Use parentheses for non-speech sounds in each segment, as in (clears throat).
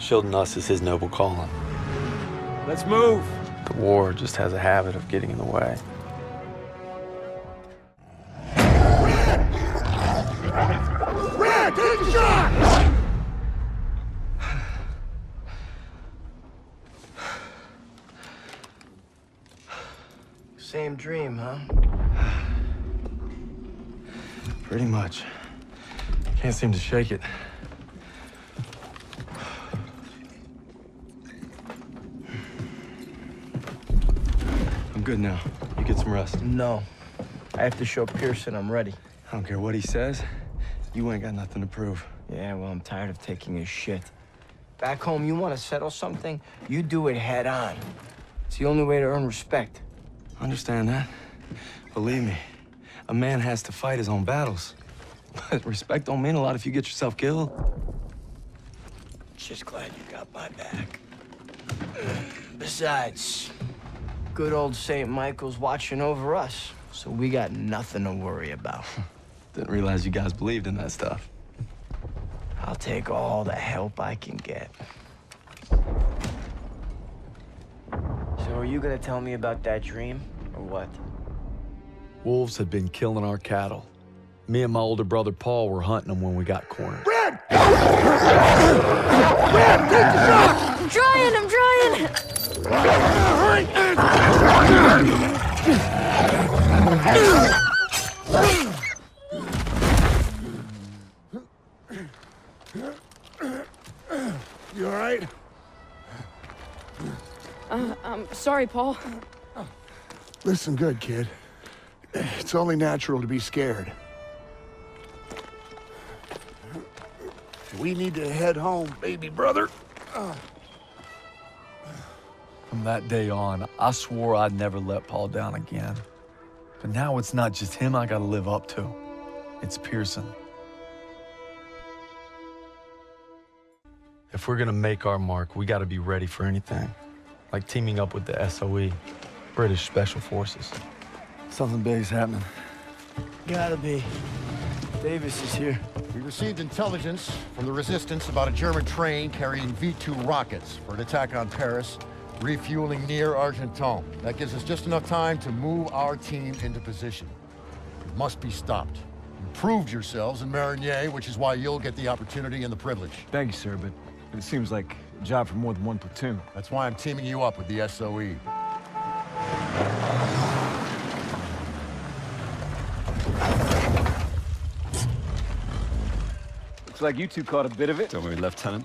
shielding us is his noble calling. Let's move! The war just has a habit of getting in the way. Red, take a shot! Same dream, huh? Pretty much. Can't seem to shake it. I'm good now. You get some rest. No. I have to show Pearson I'm ready. I don't care what he says. You ain't got nothing to prove. Yeah, well, I'm tired of taking his shit. Back home, you want to settle something, you do it head on. It's the only way to earn respect. Understand that? Believe me, a man has to fight his own battles. But (laughs) respect don't mean a lot if you get yourself killed. Just glad you got my back. (clears throat) Besides, good old St. Michael's watching over us, so we got nothing to worry about. (laughs) Didn't realize you guys believed in that stuff. I'll take all the help I can get. So are you gonna tell me about that dream, or what? Wolves had been killing our cattle. Me and my older brother Paul were hunting them when we got cornered. Red! Red, take the shot! I'm trying, I'm trying. You all right? Uh, I'm sorry, Paul. Listen good, kid. It's only natural to be scared. We need to head home, baby brother. From that day on, I swore I'd never let Paul down again. But now it's not just him I gotta live up to, it's Pearson. If we're gonna make our mark, we gotta be ready for anything. Like teaming up with the SOE, British Special Forces. Something big's happening. Gotta be. Davis is here. We received intelligence from the resistance about a German train carrying V-2 rockets for an attack on Paris, refueling near Argenton. That gives us just enough time to move our team into position. It must be stopped. You proved yourselves in Marigny, which is why you'll get the opportunity and the privilege. Thank you, sir, but it seems like a job for more than one platoon. That's why I'm teaming you up with the. SOE. Looks like you two caught a bit of it. Don't worry, Lieutenant.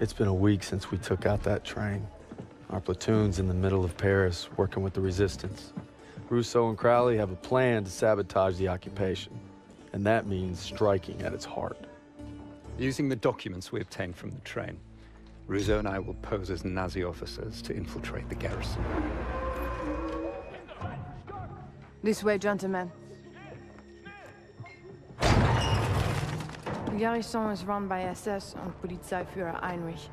It's been a week since we took out that train. Our platoon's in the middle of Paris, working with the resistance. Rousseau and Crowley have a plan to sabotage the occupation, and that means striking at its heart. Using the documents we obtained from the train, Rousseau and I will pose as Nazi officers to infiltrate the garrison. This way, gentlemen. Garrison is run by SS and Polizeiführer Heinrich.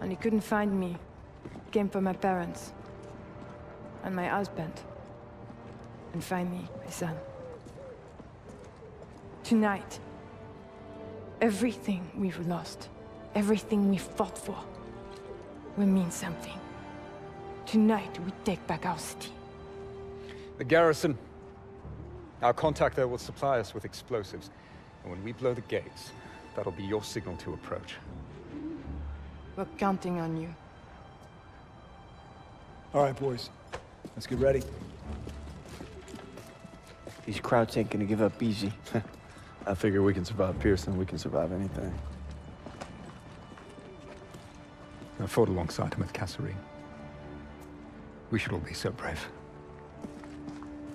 And he couldn't find me. Came for my parents. And my husband. And finally, my son. Tonight, everything we've lost, everything we fought for, will mean something. Tonight, we take back our city. The garrison. Our contact there will supply us with explosives. And when we blow the gates, that'll be your signal to approach. We're counting on you. All right, boys. Let's get ready. These Krauts ain't gonna give up easy. (laughs) I figure we can survive Pearson, we can survive anything. I fought alongside him at Kasserine. We should all be so brave.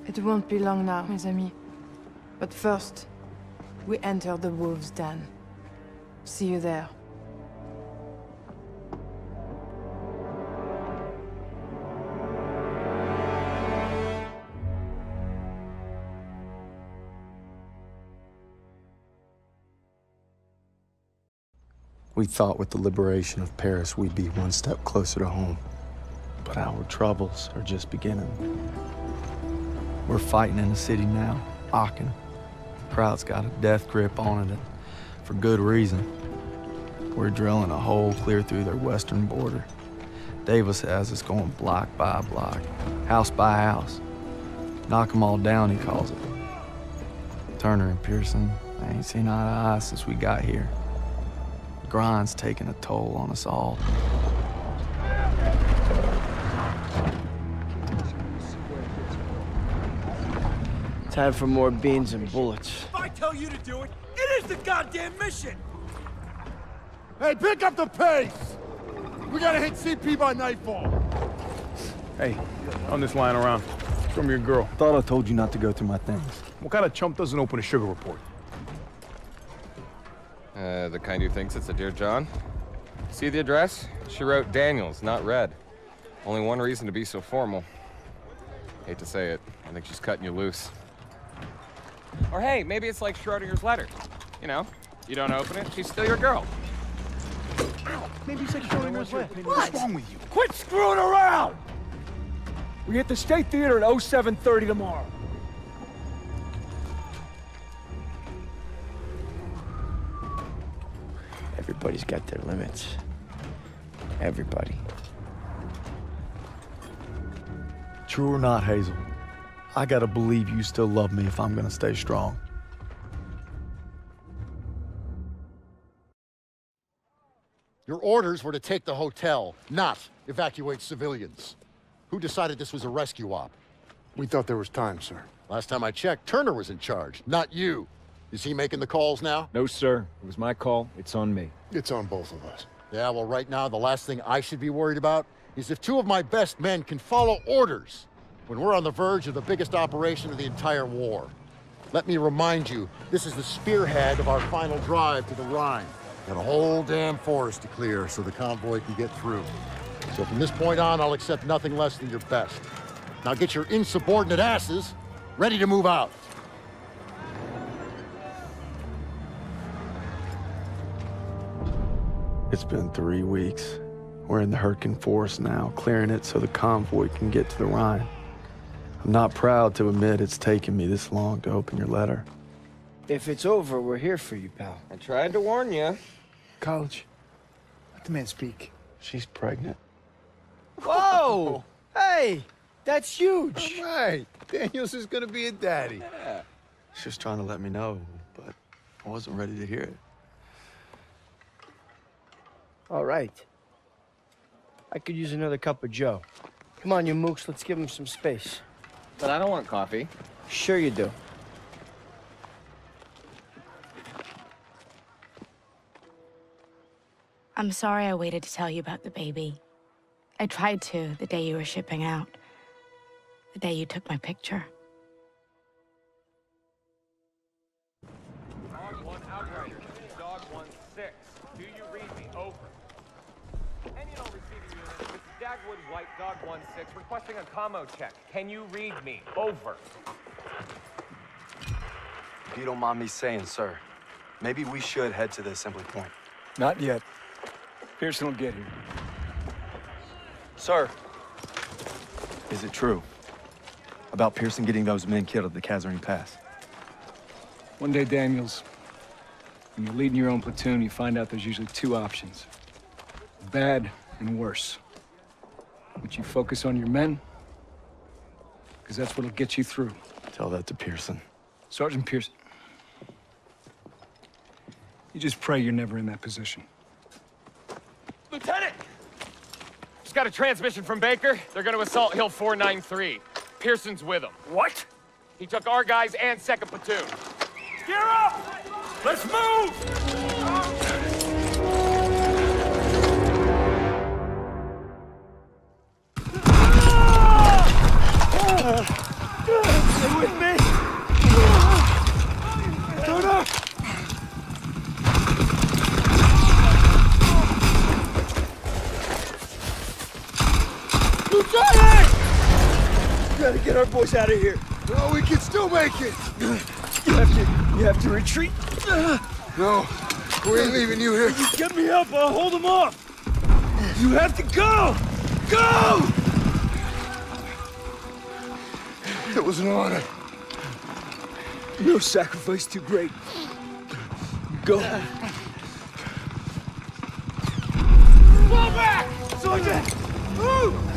It won't be long now, mes amis. But first, we enter the Wolves' Den. See you there. We thought with the liberation of Paris we'd be one step closer to home. But our troubles are just beginning. We're fighting in the city now, Aachen. Kraut's got a death grip on it, and for good reason. We're drilling a hole clear through their western border. Davis has us going block by block, house by house. Knock 'em all down, he calls it. Turner and Pearson, ain't seen eye to eye since we got here. Grind's taking a toll on us all. Time for more beans and bullets. If I tell you to do it, it is the goddamn mission! Hey, pick up the pace! We gotta hit CP by nightfall. Hey, on this line around. From your girl. Thought I told you not to go through my things. What kind of chump doesn't open a sugar report? Uh, the kind who thinks it's a Dear John. See the address? She wrote Daniels, not Red. Only one reason to be so formal. Hate to say it, I think she's cutting you loose. Or hey, maybe it's like Schrodinger's letter. You know, you don't open it, she's still your girl. Maybe it's like Schrodinger's letter. What's wrong with you? Quit screwing around! We hit the State Theater at 0730 tomorrow. Everybody's got their limits. Everybody. True or not, Hazel, I gotta believe you still love me if I'm gonna stay strong. Your orders were to take the hotel, not evacuate civilians. Who decided this was a rescue op? We thought there was time, sir. Last time I checked, Turner was in charge, not you. Is he making the calls now? No, sir. It was my call. It's on me. It's on both of us. Yeah, well, right now, the last thing I should be worried about is if two of my best men can follow orders when we're on the verge of the biggest operation of the entire war. Let me remind you, this is the spearhead of our final drive to the Rhine. Got a whole damn forest to clear so the convoy can get through. So from this point on, I'll accept nothing less than your best. Now get your insubordinate asses ready to move out. It's been three weeks. We're in the Hurtgen Forest now, clearing it so the convoy can get to the Rhine. I'm not proud to admit it's taken me this long to open your letter. If it's over, we're here for you, pal. I tried to warn you. College. Let the man speak. She's pregnant. Whoa! (laughs) hey, that's huge. Right. Daniels is gonna be a daddy. Yeah. She was trying to let me know, but I wasn't ready to hear it. All right. I could use another cup of Joe. Come on, you mooks, let's give him some space. But I don't want coffee. Sure you do. I'm sorry I waited to tell you about the baby. I tried to the day you were shipping out. The day you took my picture. requesting a commo check. Can you read me? Over. If you don't mind me saying, sir, maybe we should head to the assembly point. Not yet. Pearson will get here. Sir. Is it true about Pearson getting those men killed at the Kasserine Pass? One day, Daniels, when you're leading your own platoon, you find out there's usually two options. Bad and worse. But you focus on your men, because that's what'll get you through. Tell that to Pearson. Sergeant Pearson. You just pray you're never in that position. Lieutenant! Just got a transmission from Baker. They're gonna assault Hill 493. Pearson's with them. What? He took our guys and second platoon. Gear up! Let's move! Our boys out of here. No, we can still make it. (clears throat) You have to, you have to retreat. (sighs) No, we ain't leaving you here. Get me up, I'll hold them off. You have to go! Go! It was an honor. No sacrifice too great. Go. Fall back! Sergeant! Move!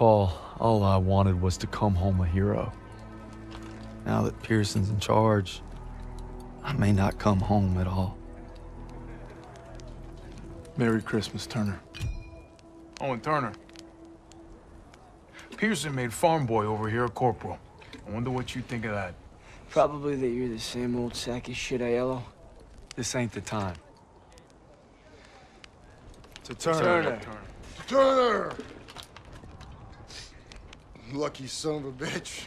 Paul, all I wanted was to come home a hero. Now that Pearson's in charge, I may not come home at all. Merry Christmas, Turner. Oh, and Turner. Pearson made farm boy over here a corporal. I wonder what you think of that. Probably that you're the same old sack of shit, Aiello. This ain't the time. To Turner. Turner. Turner! Lucky son of a bitch.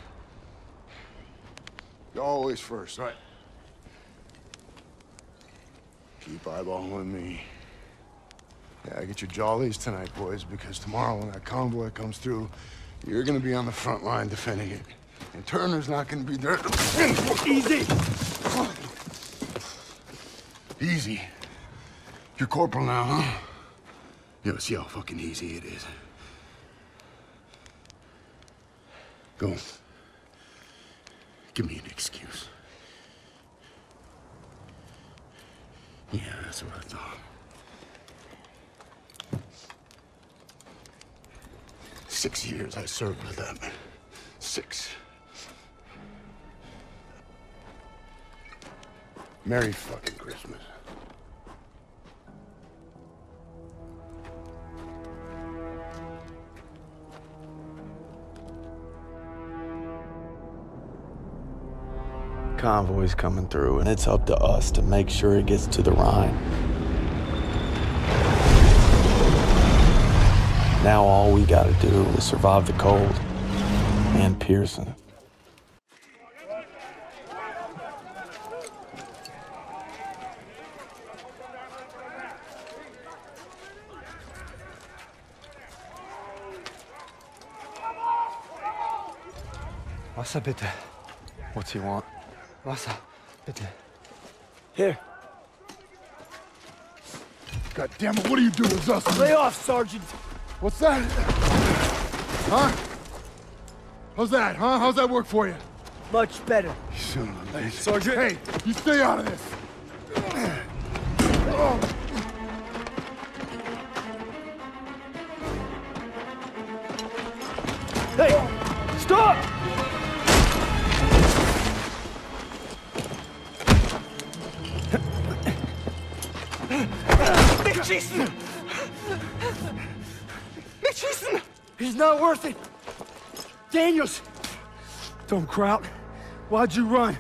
You're always first. Right. Keep eyeballing me. Yeah, I get your jollies tonight, boys, because tomorrow when that convoy comes through, You're gonna be on the front line defending it. And Turner's not gonna be there. Easy! Easy. You're corporal now, huh? Yo, see how fucking easy it is. Go. Give me an excuse. Yeah, that's what I thought. Six years I served with them. Six. Merry fucking Christmas. Convoy's coming through, and it's up to us to make sure it gets to the Rhine. Now all we gotta do is survive the cold and Pearson. Wasser bitte. What's he want? Wasser, bitte. Here. God damn it, what are you doing, Zussman? Lay off, Sergeant. What's that? Huh? How's that, huh? How's that work for you? Much better. You son of a bitch. Sergeant. Hey, you stay out of this. (clears throat) Oh. Worth it! Daniels! Don't Kraut. Why'd you run?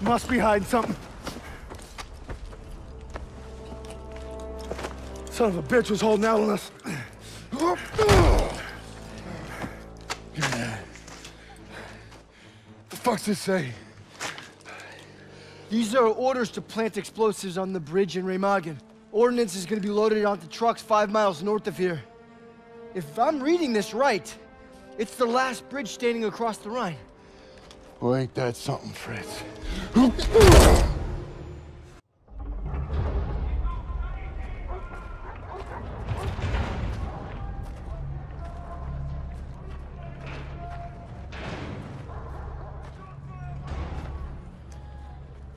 Must be hiding something. Son of a bitch was holding out on us. The fuck's this say? These are orders to plant explosives on the bridge in Remagen. Ordnance is gonna be loaded onto trucks five miles north of here. If I'm reading this right, it's the last bridge standing across the Rhine. Well, ain't that something, Fritz?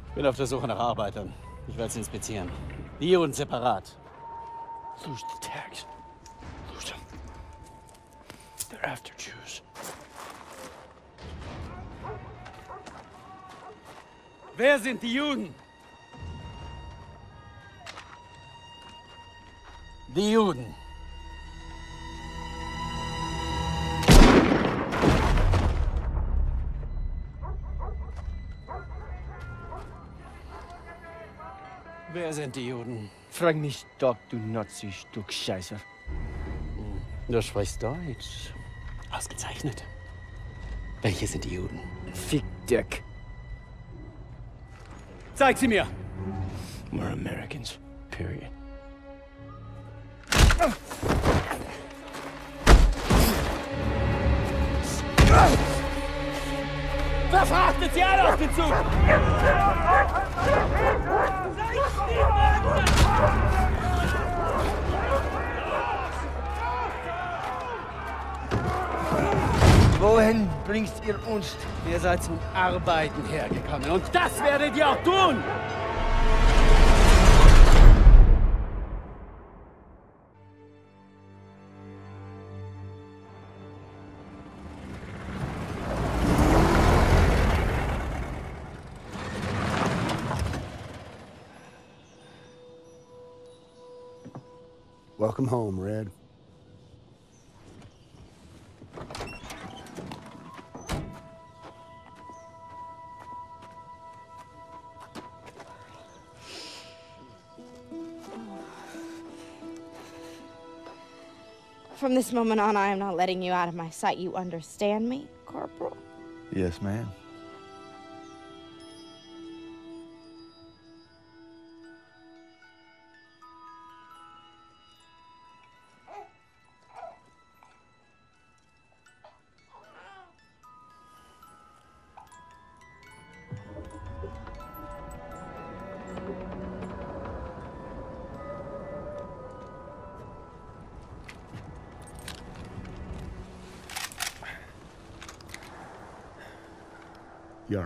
Ich bin auf der Suche nach Arbeitern. Ich werde sie inspizieren. Die und separat. Lose the tags. Them. They're after Jews. Wer sind die Juden? Die Juden. Wer sind die Juden? Frag mich doch, du Nazi-Stück Scheiße. Du sprichst Deutsch. Ausgezeichnet. Welche sind die Juden? Fick Dick. Zeig sie mir! We're Americans. Period. Verfrachtet sie alle auf den Zug! Wohin bringst ihr uns? Ihr seid zum Arbeiten hergekommen und das werdet ihr auch tun! Welcome home, Red. From this moment on, I am not letting you out of my sight. You understand me, Corporal? Yes, ma'am.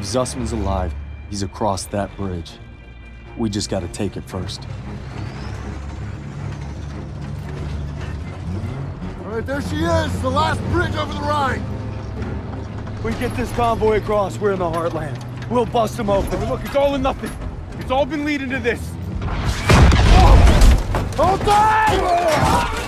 If Zussman's alive, he's across that bridge. We just gotta take it first. All right, there she is, the last bridge over the Rhine. We get this convoy across, we're in the heartland. We'll bust them open. Look, it's all or nothing. It's all been leading to this. Hold tight!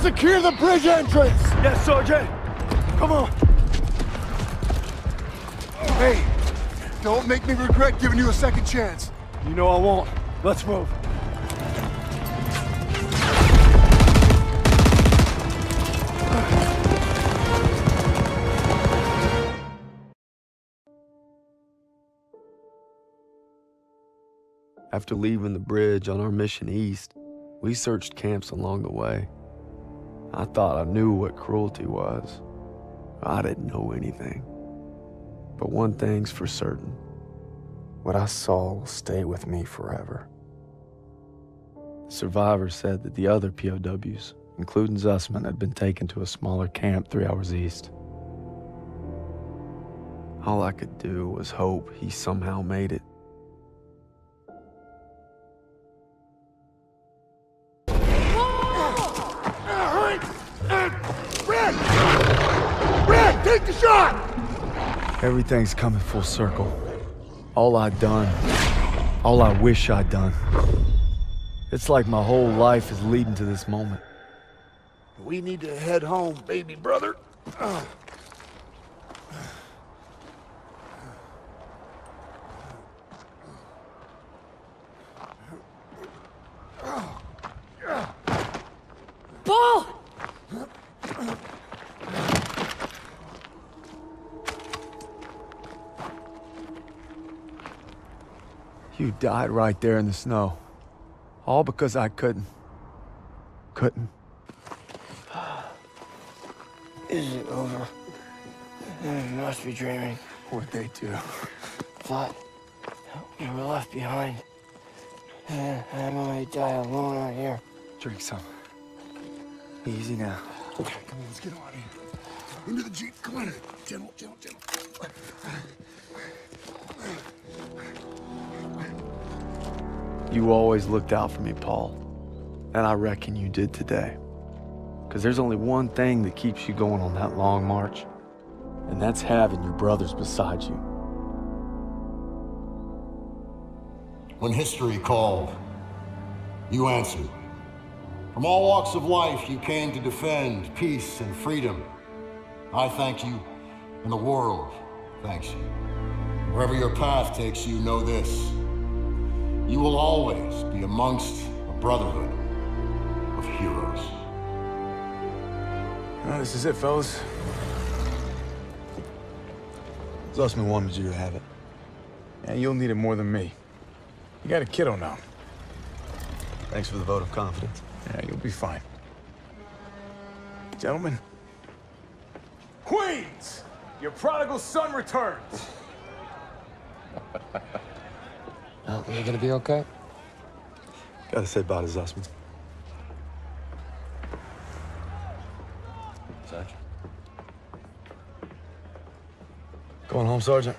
Secure the bridge entrance! Yes, Sergeant! Come on! Hey, don't make me regret giving you a second chance. You know I won't. Let's move. After leaving the bridge on our mission east, we searched camps along the way. I thought I knew what cruelty was. I didn't know anything. But one thing's for certain what I saw will stay with me forever. The survivors said that the other POWs, including Zussman, had been taken to a smaller camp three hours east. All I could do was hope he somehow made it. Everything's coming full circle. All I'd done, all I wish I'd done. It's like my whole life is leading to this moment. We need to head home, baby brother. (clears throat) died right there in the snow. All because I couldn't. Couldn't. (sighs) Is it over? You must be dreaming. What'd they do? Thought we were left behind. And I might die alone out here. Drink some. Easy now. Okay, come on, let's get on here. Into the Jeep, come on. Gentle, gentle, gentle. You always looked out for me, Paul. And I reckon you did today. Because there's only one thing that keeps you going on that long march, and that's having your brothers beside you. When history called, you answered. From all walks of life, you came to defend peace and freedom. I thank you, and the world thanks you. Wherever your path takes you, know this. You will always be amongst a brotherhood of heroes. Well, this is it, fellas. Zussman wanted you to have it. And you'll need it more than me. You got a kiddo now. Thanks for the vote of confidence. Yeah, you'll be fine. Gentlemen. Queens! Your prodigal son returns! (laughs) Oh, you gonna be okay? Gotta say bye to Zussman. Sarge? Going home, Sergeant?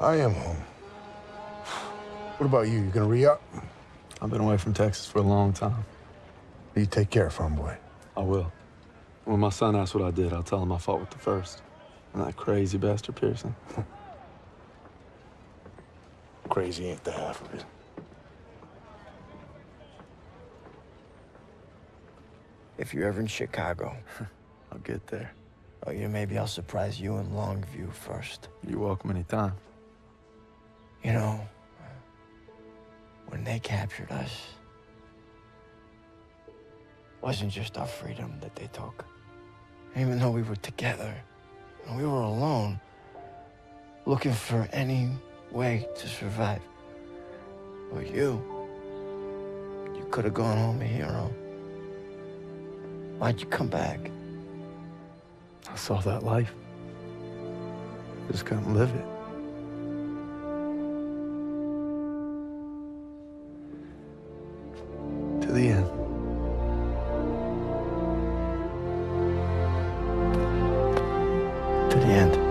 I am home. What about you? You gonna re-up? I've been away from Texas for a long time. You take care, farm boy. I will. When my son asks what I did, I'll tell him I fought with the first. And that crazy bastard Pearson. (laughs) Crazy ain't the half of it. If you're ever in Chicago. (laughs) I'll get there. Oh, yeah, maybe I'll surprise you in Longview first. You're welcome anytime. You know, when they captured us, wasn't just our freedom that they took. Even though we were together, and we were alone, looking for any way to survive. But you, you could have gone home a hero. Why'd you come back? I saw that life. Just couldn't live it. To the end. To the end.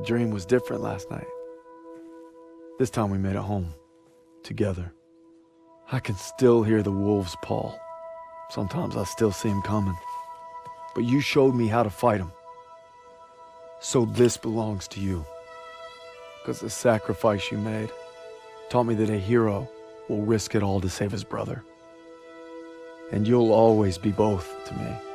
The dream was different last night. This time we made it home. Together. I can still hear the wolves' paw. Sometimes I still see him coming. But you showed me how to fight him. So this belongs to you. Because the sacrifice you made taught me that a hero will risk it all to save his brother. And you'll always be both to me.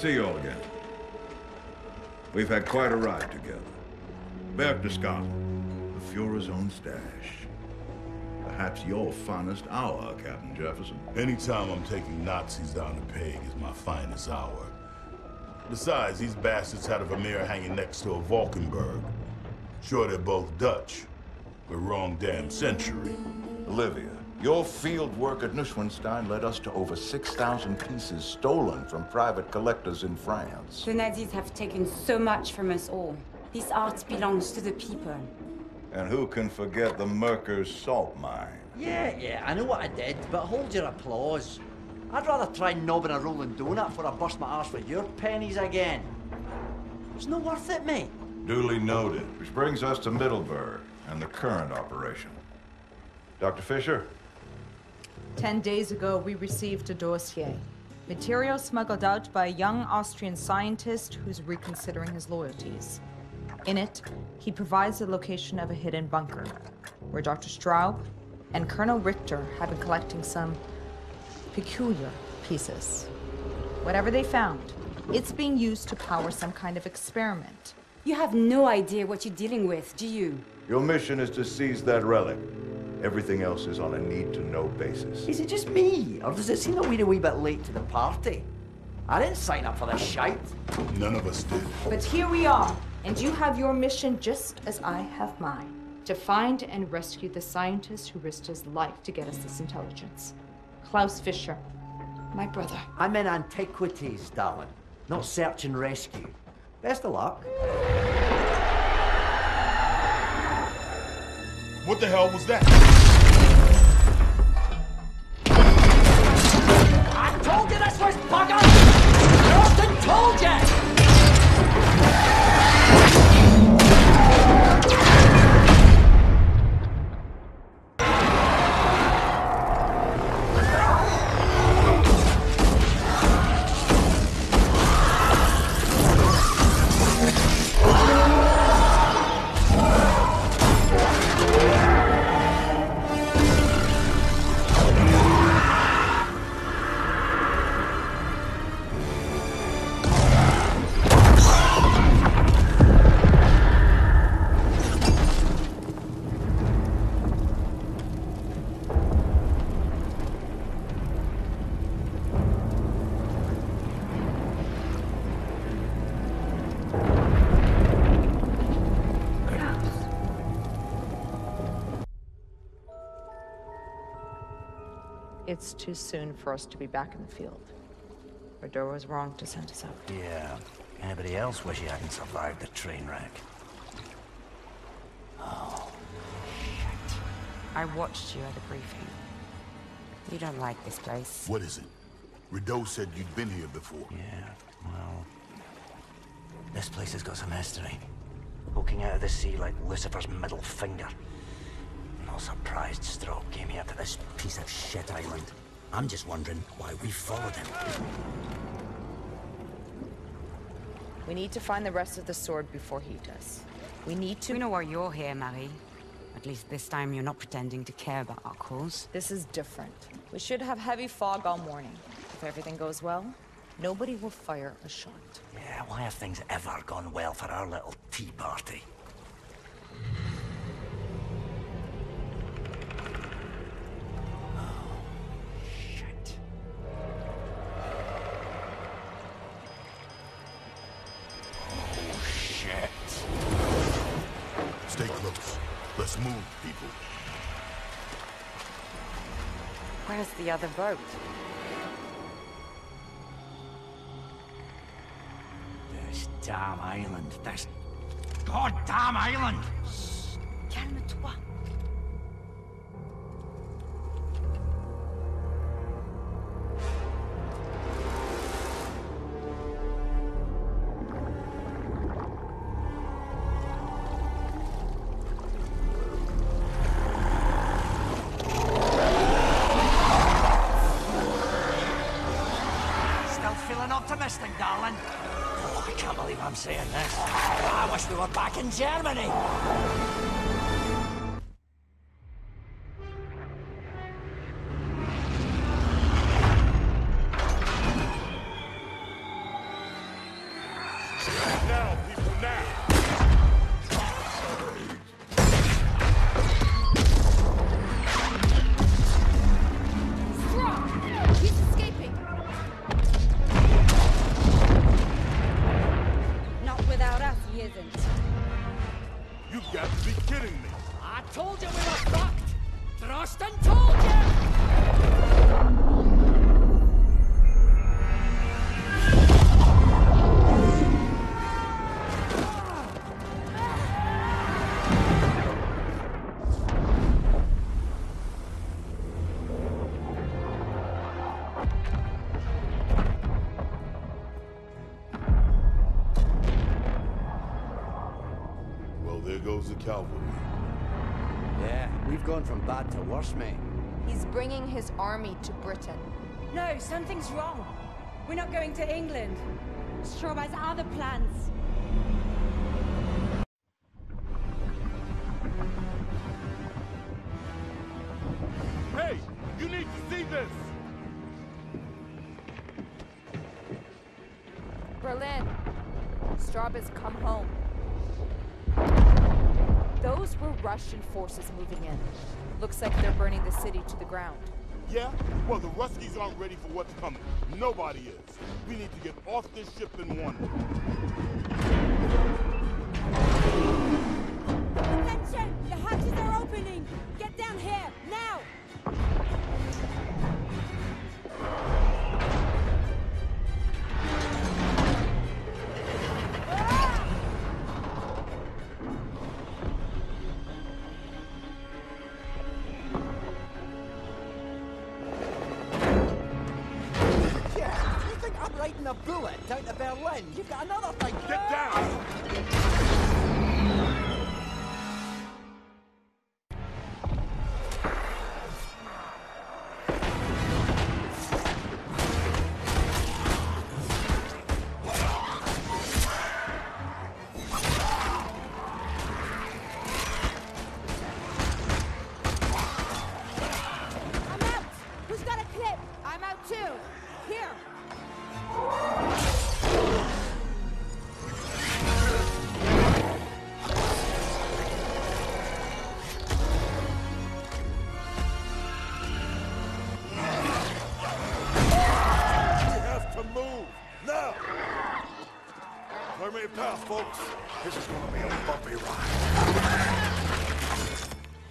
See you all again. We've had quite a ride together. Back to Scotland, the Fuhrer's own stash. Perhaps your finest hour, Captain Jefferson. Anytime I'm taking Nazis down the peg is my finest hour. Besides, these bastards had a Vermeer hanging next to a Valkenburg. Sure, they're both Dutch, but wrong damn century. Olivia, your field work at Neuschwanstein led us to over 6,000 pieces stolen from private collectors in France. The Nazis have taken so much from us all. This art belongs to the people. And who can forget the Merker's salt mine? Yeah, yeah, I know what I did, but hold your applause. I'd rather try knobbing a rolling donut before I bust my arse with your pennies again. It's not worth it, mate. Duly noted. Which brings us to Mittelburg and the current operation. Dr. Fischer? Ten days ago, we received a dossier. Material smuggled out by a young Austrian scientist who's reconsidering his loyalties. In it, he provides the location of a hidden bunker, where Dr. Straub and Colonel Richter have been collecting some peculiar pieces. Whatever they found, it's being used to power some kind of experiment. You have no idea what you're dealing with, do you? Your mission is to seize that relic. Everything else is on a need-to-know basis. Is it just me, or does it seem that we're a wee bit late to the party? I didn't sign up for this shite. None of us did. But here we are, and you have your mission just as I have mine. To find and rescue the scientist who risked his life to get us this intelligence. Klaus Fischer, my brother. I'm in antiquities, darling, not search and rescue. Best of luck. What the hell was that? I told you this was bugger! Austin told you! Too soon for us to be back in the field. Rideau was wrong to send us out. Yeah. Anybody else wish he hadn't survived the train wreck? Oh. shit. I watched you at the briefing. You don't like this place. What is it? Rideau said you'd been here before. Yeah, well... This place has got some history. Poking out of the sea like Lucifer's middle finger. No surprised Straub came here to this piece of shit island. I'm just wondering why we follow them. We need to find the rest of the sword before he does. We need to- We know why you're here, Marie. At least this time you're not pretending to care about our cause. This is different. We should have heavy fog all morning. If everything goes well, nobody will fire a shot. Yeah, why have things ever gone well for our little tea party? Move, people. Where's the other boat? This damn island. This goddamn island! Calme-toi. Cavalry. Yeah, we've gone from bad to worse, mate. He's bringing his army to Britain. No, something's wrong. We're not going to England. Straub has other plans. Ground. Yeah? Well, the Ruskies aren't ready for what's coming. Nobody is. We need to get off this ship and wander. Attention! The hatches are opening! Get down here, now! Folks. This is gonna be a bumpy ride.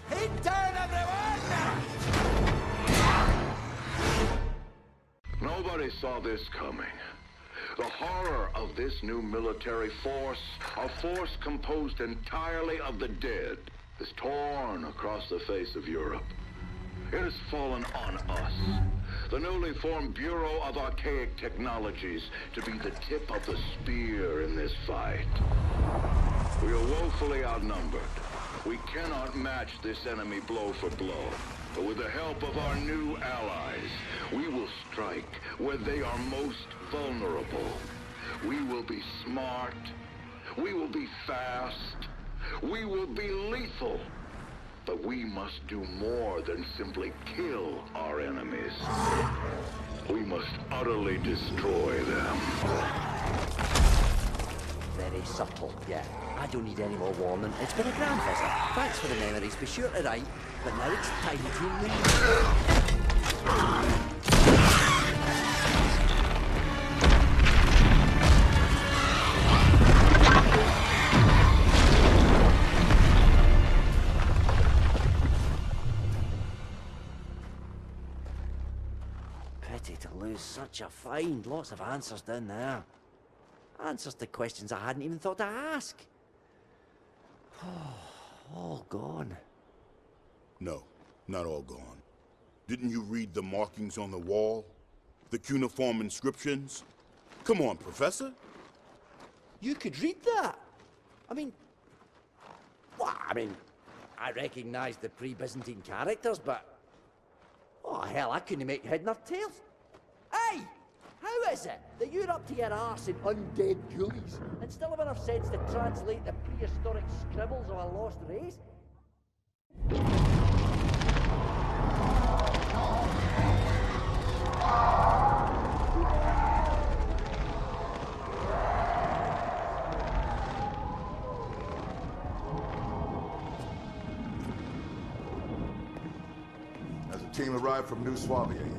Head down, everyone! Nobody saw this coming. The horror of this new military force, a force composed entirely of the dead, is torn across the face of Europe. It has fallen on us, the newly formed Bureau of Archaic Technologies, to be the tip of the spear in this fight. We are woefully outnumbered. We cannot match this enemy blow for blow. But with the help of our new allies, we will strike where they are most vulnerable. We will be smart. We will be fast. We will be lethal. But we must do more than simply kill our enemies. We must utterly destroy them. Very subtle, yeah. I don't need any more warning. It's been a grand visit. Thanks for the memories. Be sure to write. But now it's time to leave. Lose such a find. Lots of answers down there. Answers to questions I hadn't even thought to ask. (sighs) all gone. No, not all gone. Didn't you read the markings on the wall? The cuneiform inscriptions? Come on, Professor. You could read that. I mean, well, I mean, I recognise the pre-Byzantine characters, but oh hell, I couldn't make head nor tails. Hey, how is it that you're up to your arse in undead ghoulies and still have enough sense to translate the prehistoric scribbles of a lost race? Has a team arrived from New Swabia?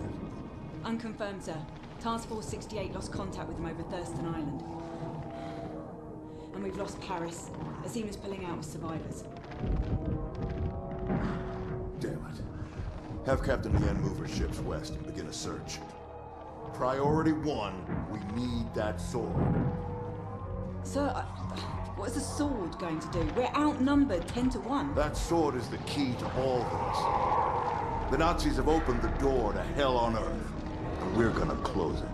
Unconfirmed, sir. Task Force 68 lost contact with them over Thurston Island. And we've lost Paris. Azima's pulling out with survivors. Damn it. Have Captain Lien move her ships west and begin a search. Priority one, we need that sword. Sir, I- what is the sword going to do? We're outnumbered 10 to 1. That sword is the key to all this. The Nazis have opened the door to hell on earth, we're gonna close it.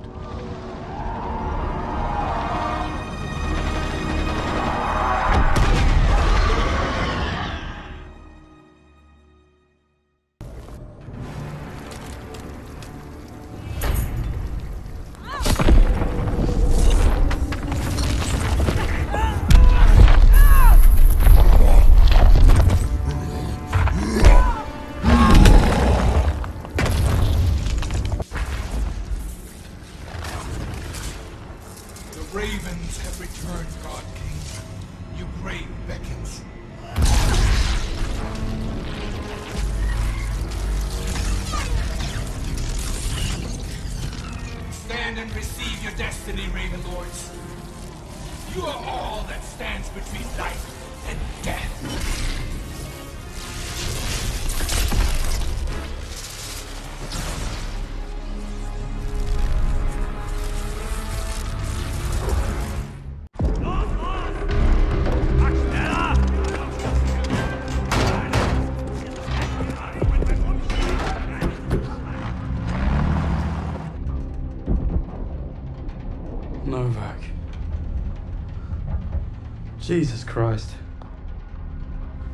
Jesus Christ.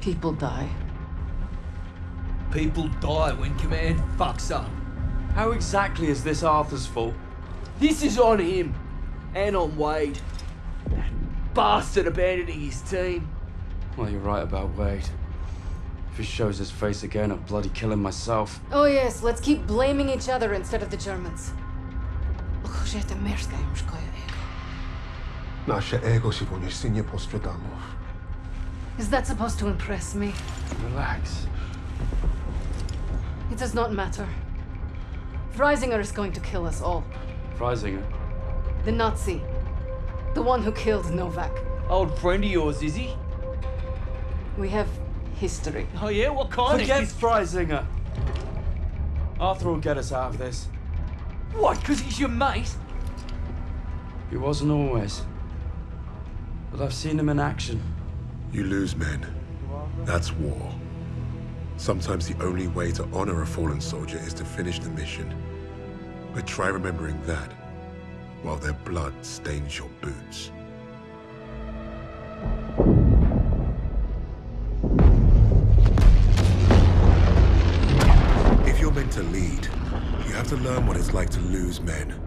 People die. People die when command fucks up. How exactly is this Arthur's fault? This is on him. And on Wade. That bastard abandoning his team. Well, you're right about Wade. If he shows his face again, I'll bloody kill him myself. Oh yes, let's keep blaming each other instead of the Germans. Uchožete merda im škoja ego. Naše ego si po niesienie postradamów. Is that supposed to impress me? Relax. It does not matter. Freisinger is going to kill us all. Freisinger. The Nazi. The one who killed Novak. Old friend of yours, is he? We have history. Oh yeah? What kind Forget of... Freisinger. Arthur will get us out of this. What, because he's your mate? He wasn't always. But I've seen him in action. You lose men. That's war. Sometimes the only way to honor a fallen soldier is to finish the mission. But try remembering that while their blood stains your boots. If you're meant to lead, you have to learn what it's like to lose men.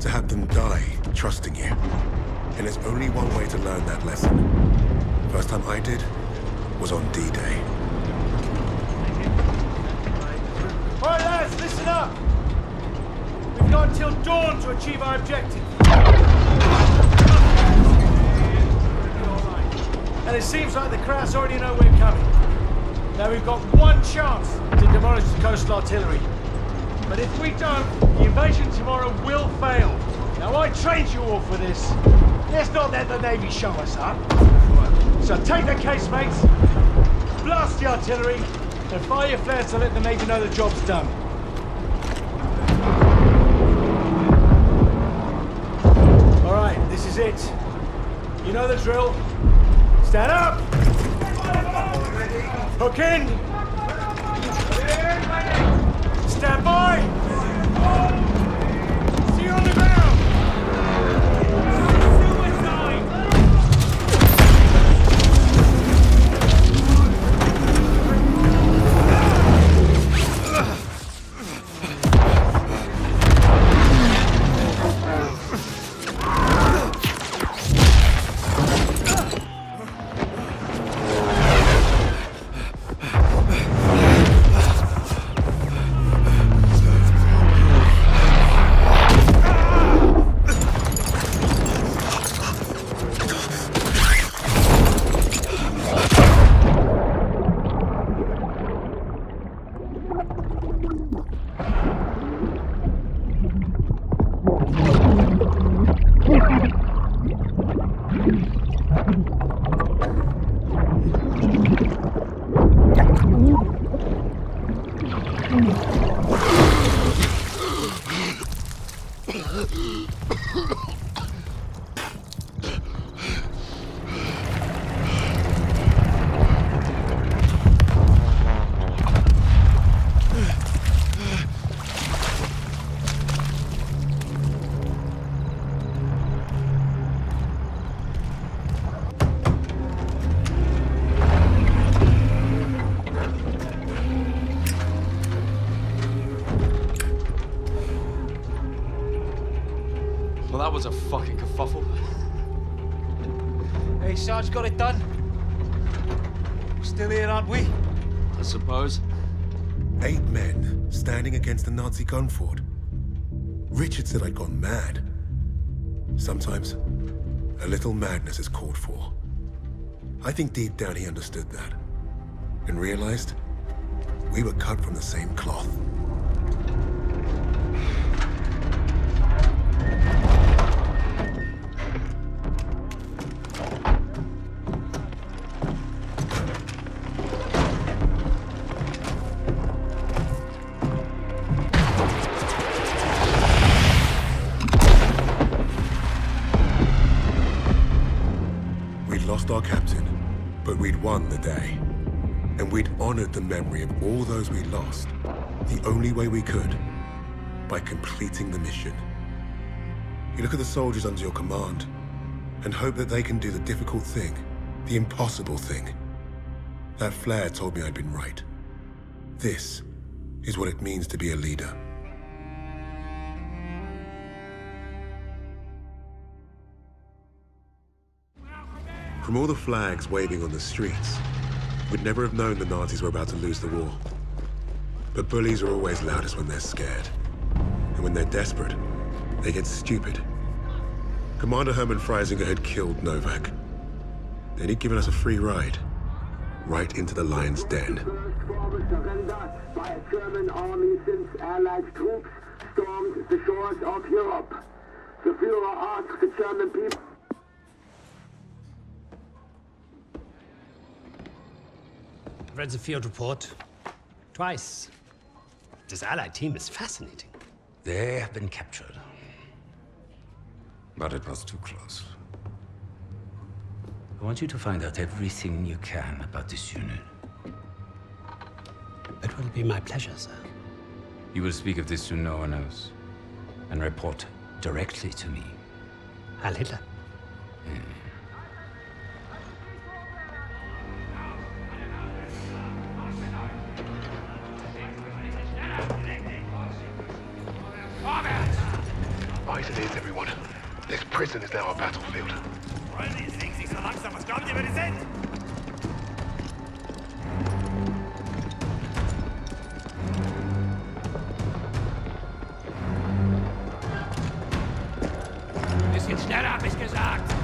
To have them die trusting you. And there's only one way to learn that lesson. First time I did was on D-Day. All right, lads, listen up. We've got until dawn to achieve our objective. And it seems like the Krauts already know we're coming. Now we've got one chance to demolish the coastal artillery. But if we don't, the invasion tomorrow will fail. Now I trained you all for this. Let's not let the Navy show us up. So take the casemates, blast the artillery, and fire your flares to let the Navy know the job's done. All right, this is it. You know the drill. Stand up! Hook in! Stand by! Hey, Sarge got it done. We're still here, aren't we? I suppose. Eight men standing against a Nazi gun fort. Richard said I'd gone mad. Sometimes, a little madness is called for. I think deep down he understood that. And realized we were cut from the same cloth. Memory of all those we lost, the only way we could, by completing the mission. You look at the soldiers under your command, and hope that they can do the difficult thing, the impossible thing. That flare told me I'd been right. This is what it means to be a leader. From all the flags waving on the streets, we'd never have known the Nazis were about to lose the war. But bullies are always loudest when they're scared. And when they're desperate, they get stupid. Commander Hermann Freisinger had killed Novak. Then he'd given us a free ride. Right into the lion's den. by a German army since Allied troops stormed the shores of Europe. The Führer asked the German people. I've read the field report. Twice. This Allied team is fascinating. They have been captured. But it was too close. I want you to find out everything you can about this unit. It will be my pleasure, sir. You will speak of this to no one else, and report directly to me. Heil Hitler. And ears, everyone. This prison is now our battlefield. Wollen die Things nicht so langsam? Was glaubt ihr, wer die sind? Bisschen schneller, hab ich gesagt.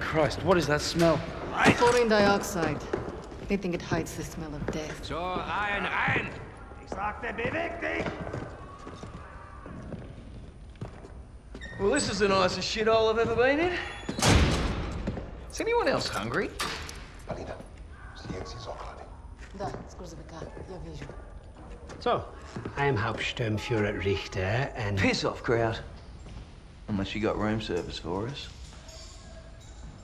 Christ, what is that smell? Chlorine dioxide. They think it hides the smell of death. So, rein, rein! Ich sagte, beweg dich! Well, this is the nicest shithole I've ever been in. Is anyone else hungry? Да, скоро завека. Я вижу. So, I am Hauptsturmführer Richter, and... Piss off, crowd. Unless you got room service for us.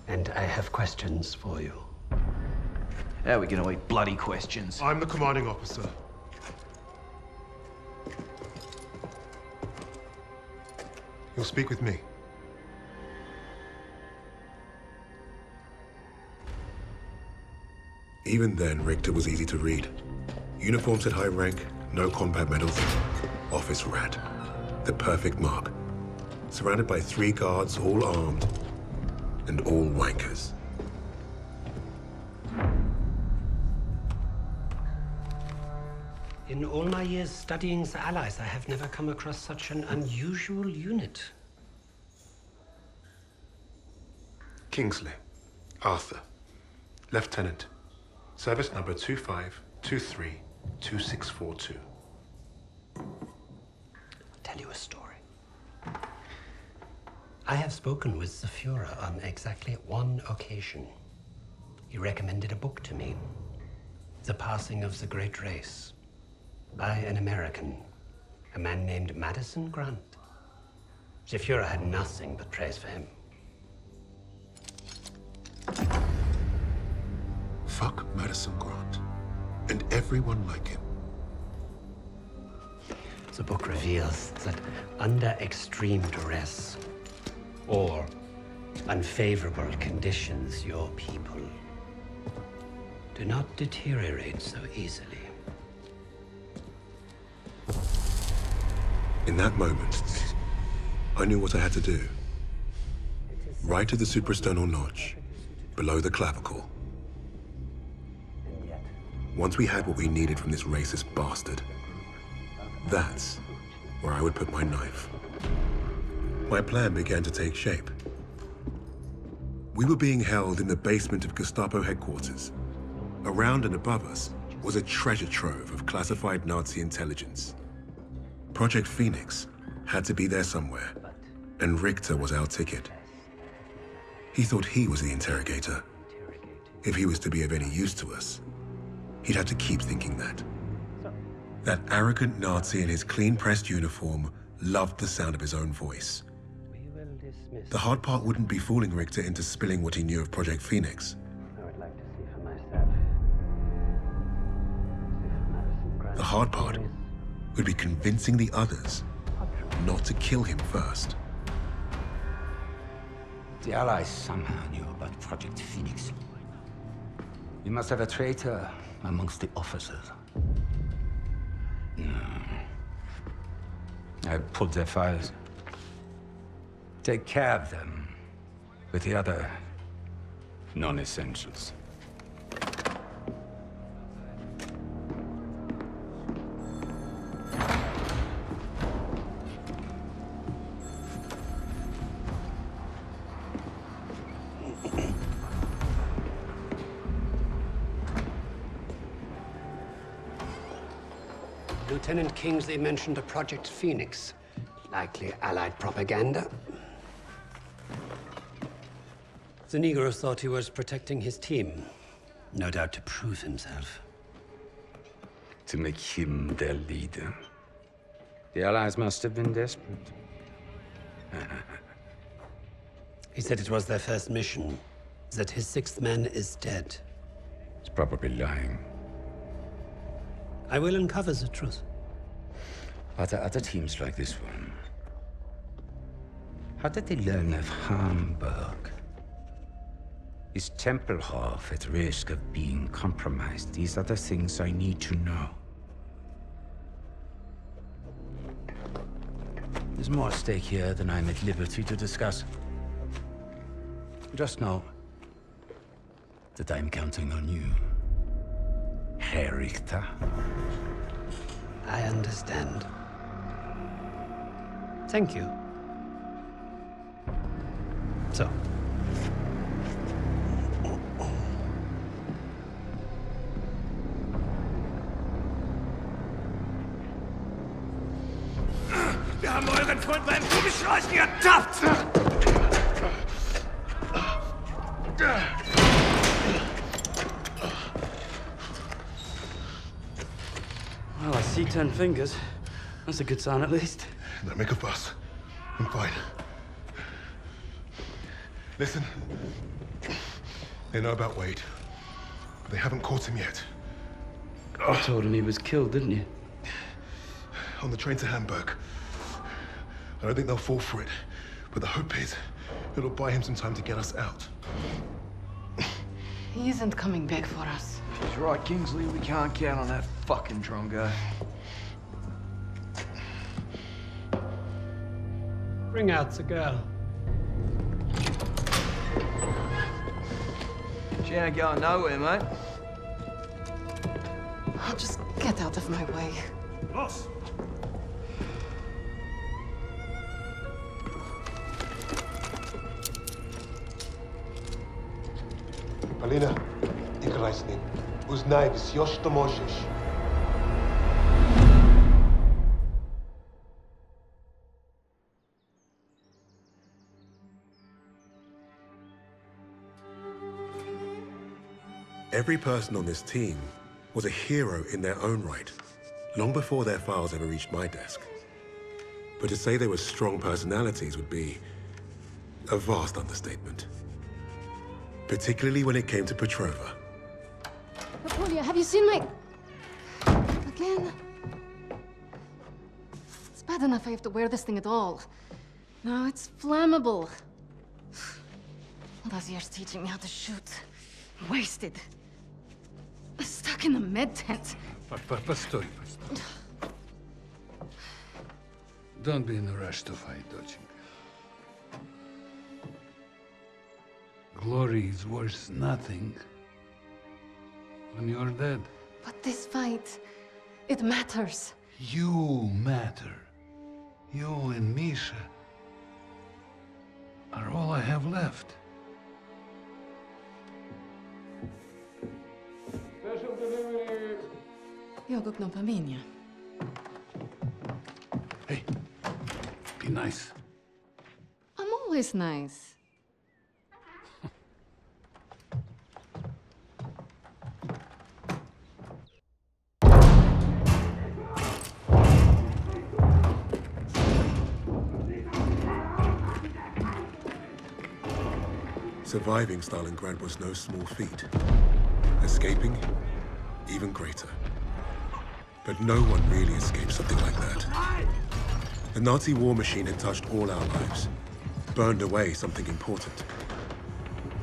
And I have questions for you. How are we gonna eat bloody questions? I'm the commanding officer. You'll speak with me. Even then, Richter was easy to read. Uniform said high rank, no combat medals. Office rat. The perfect mark. Surrounded by three guards, all armed, and all wankers. In all my years studying the Allies, I have never come across such an unusual unit. Kingsley. Arthur. Lieutenant. Service number 25232642. tell you a story. I have spoken with the Fuhrer on exactly one occasion. He recommended a book to me The Passing of the Great Race by an American, a man named Madison Grant. Fuhrer had nothing but praise for him. Fuck Madison Grant. And everyone like him. The book reveals that under extreme duress or unfavorable conditions, your people do not deteriorate so easily. In that moment, I knew what I had to do. Right to the suprasternal notch, below the clavicle. Once we had what we needed from this racist bastard, that's where I would put my knife. My plan began to take shape. We were being held in the basement of Gestapo headquarters. Around and above us was a treasure trove of classified Nazi intelligence. Project Phoenix had to be there somewhere, and Richter was our ticket. He thought he was the interrogator. If he was to be of any use to us, he'd have to keep thinking that. That arrogant Nazi in his clean-pressed uniform loved the sound of his own voice. The hard part wouldn't be fooling Richter into spilling what he knew of Project Phoenix. The hard part would be convincing the others not to kill him first. The Allies somehow knew about Project Phoenix. We must have a traitor amongst the officers. No. I pulled their files. Take care of them with the other non-essentials. Lieutenant Kingsley mentioned a Project Phoenix. Likely Allied propaganda. The Negro thought he was protecting his team. No doubt to prove himself. To make him their leader. The Allies must have been desperate. (laughs) He said it was their first mission, that his sixth man is dead. He's probably lying. I will uncover the truth. Are there other teams like this one? How did they learn of Hamburg? Is Tempelhof at risk of being compromised? These are the things I need to know. There's more at stake here than I'm at liberty to discuss. Just know that I'm counting on you, Herr Richter. I understand. Thank you. So. Wir haben euren Freund beim Gummischleichen ertappt! Well, I see ten fingers. That's a good sign, at least. Don't make a fuss. I'm fine. Listen. They know about Wade. But they haven't caught him yet. You told him he was killed, didn't you? On the train to Hamburg. I don't think they'll fall for it. But the hope is it'll buy him some time to get us out. He isn't coming back for us. She's right, Kingsley. We can't count on that fucking Drongo. Bring out the girl. She ain't going nowhere, mate. I'll just get out of my way. Boss! Alina, играй с ним. Узнай все, что можешь. Every person on this team was a hero in their own right, long before their files ever reached my desk. But to say they were strong personalities would be a vast understatement. Particularly when it came to Petrova. Napoleon, have you seen my... Again? It's bad enough I have to wear this thing at all. Now it's flammable. (sighs) All teaching me how to shoot. Wasted. Stuck in the med tent. Постой, постой. Don't be in a rush to fight, доченька. Glory is worth nothing when you're dead. But this fight, it matters. You matter. You and Misha are all I have left. Jag går upp någon familj. Be nice. I'm always nice. Surviving Stalingrad was no small feat. Escaping, even greater. But no one really escaped something like that. The Nazi war machine had touched all our lives, burned away something important.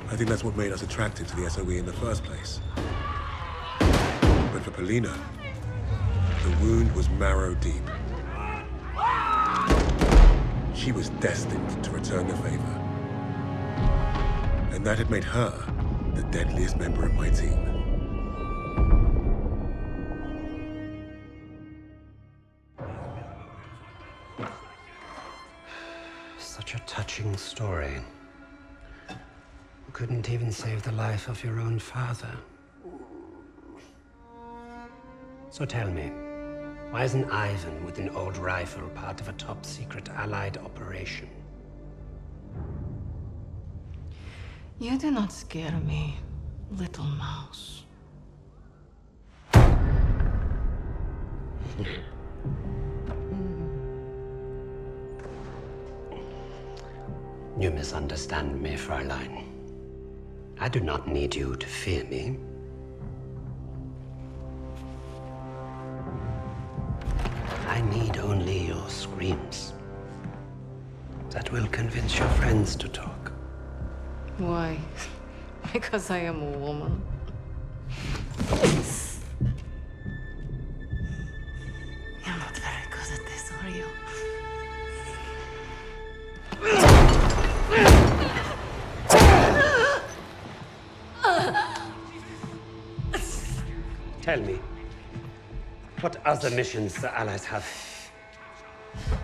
I think that's what made us attracted to the SOE in the first place. But for Polina, the wound was marrow deep. She was destined to return the favor. And that had made her the deadliest member of my team. Touching story. You couldn't even save the life of your own father. So tell me, why isn't Ivan with an old rifle part of a top secret Allied operation? You do not scare me, little mouse. (laughs) You misunderstand me, Fräulein. I do not need you to fear me. I need only your screams. That will convince your friends to talk. Why? (laughs) because I am a woman. Other missions the Allies have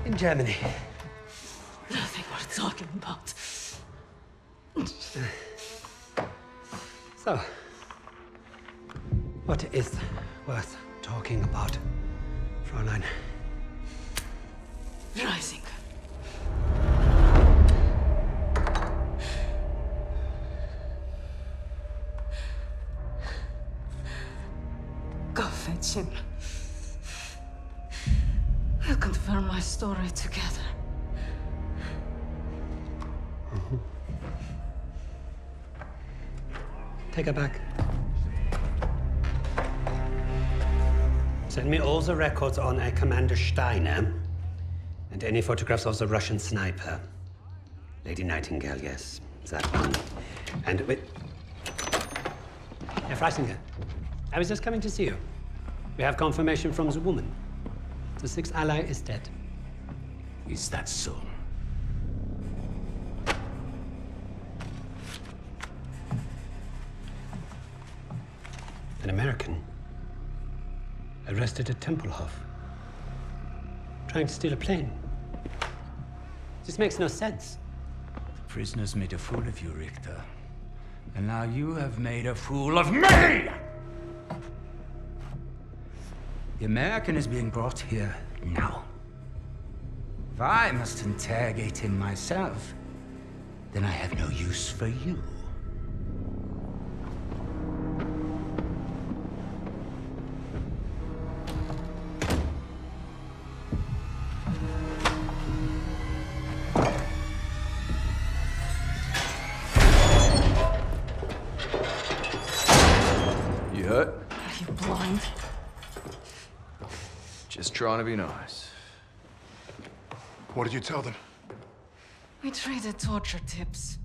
in Germany? The records on a Commander Steiner and any photographs of the Russian sniper. Lady Nightingale, yes, that one. And wait. Herr Freisinger, I was just coming to see you. We have confirmation from the woman. The sixth ally is dead. Is that so? Arrested at Tempelhof, trying to steal a plane. This makes no sense. The prisoners made a fool of you, Richter. And now you have made a fool of me! The American is being brought here now. If I must interrogate him myself, then I have no use for you. You? Just trying to be nice. What did you tell them? We traded torture tips.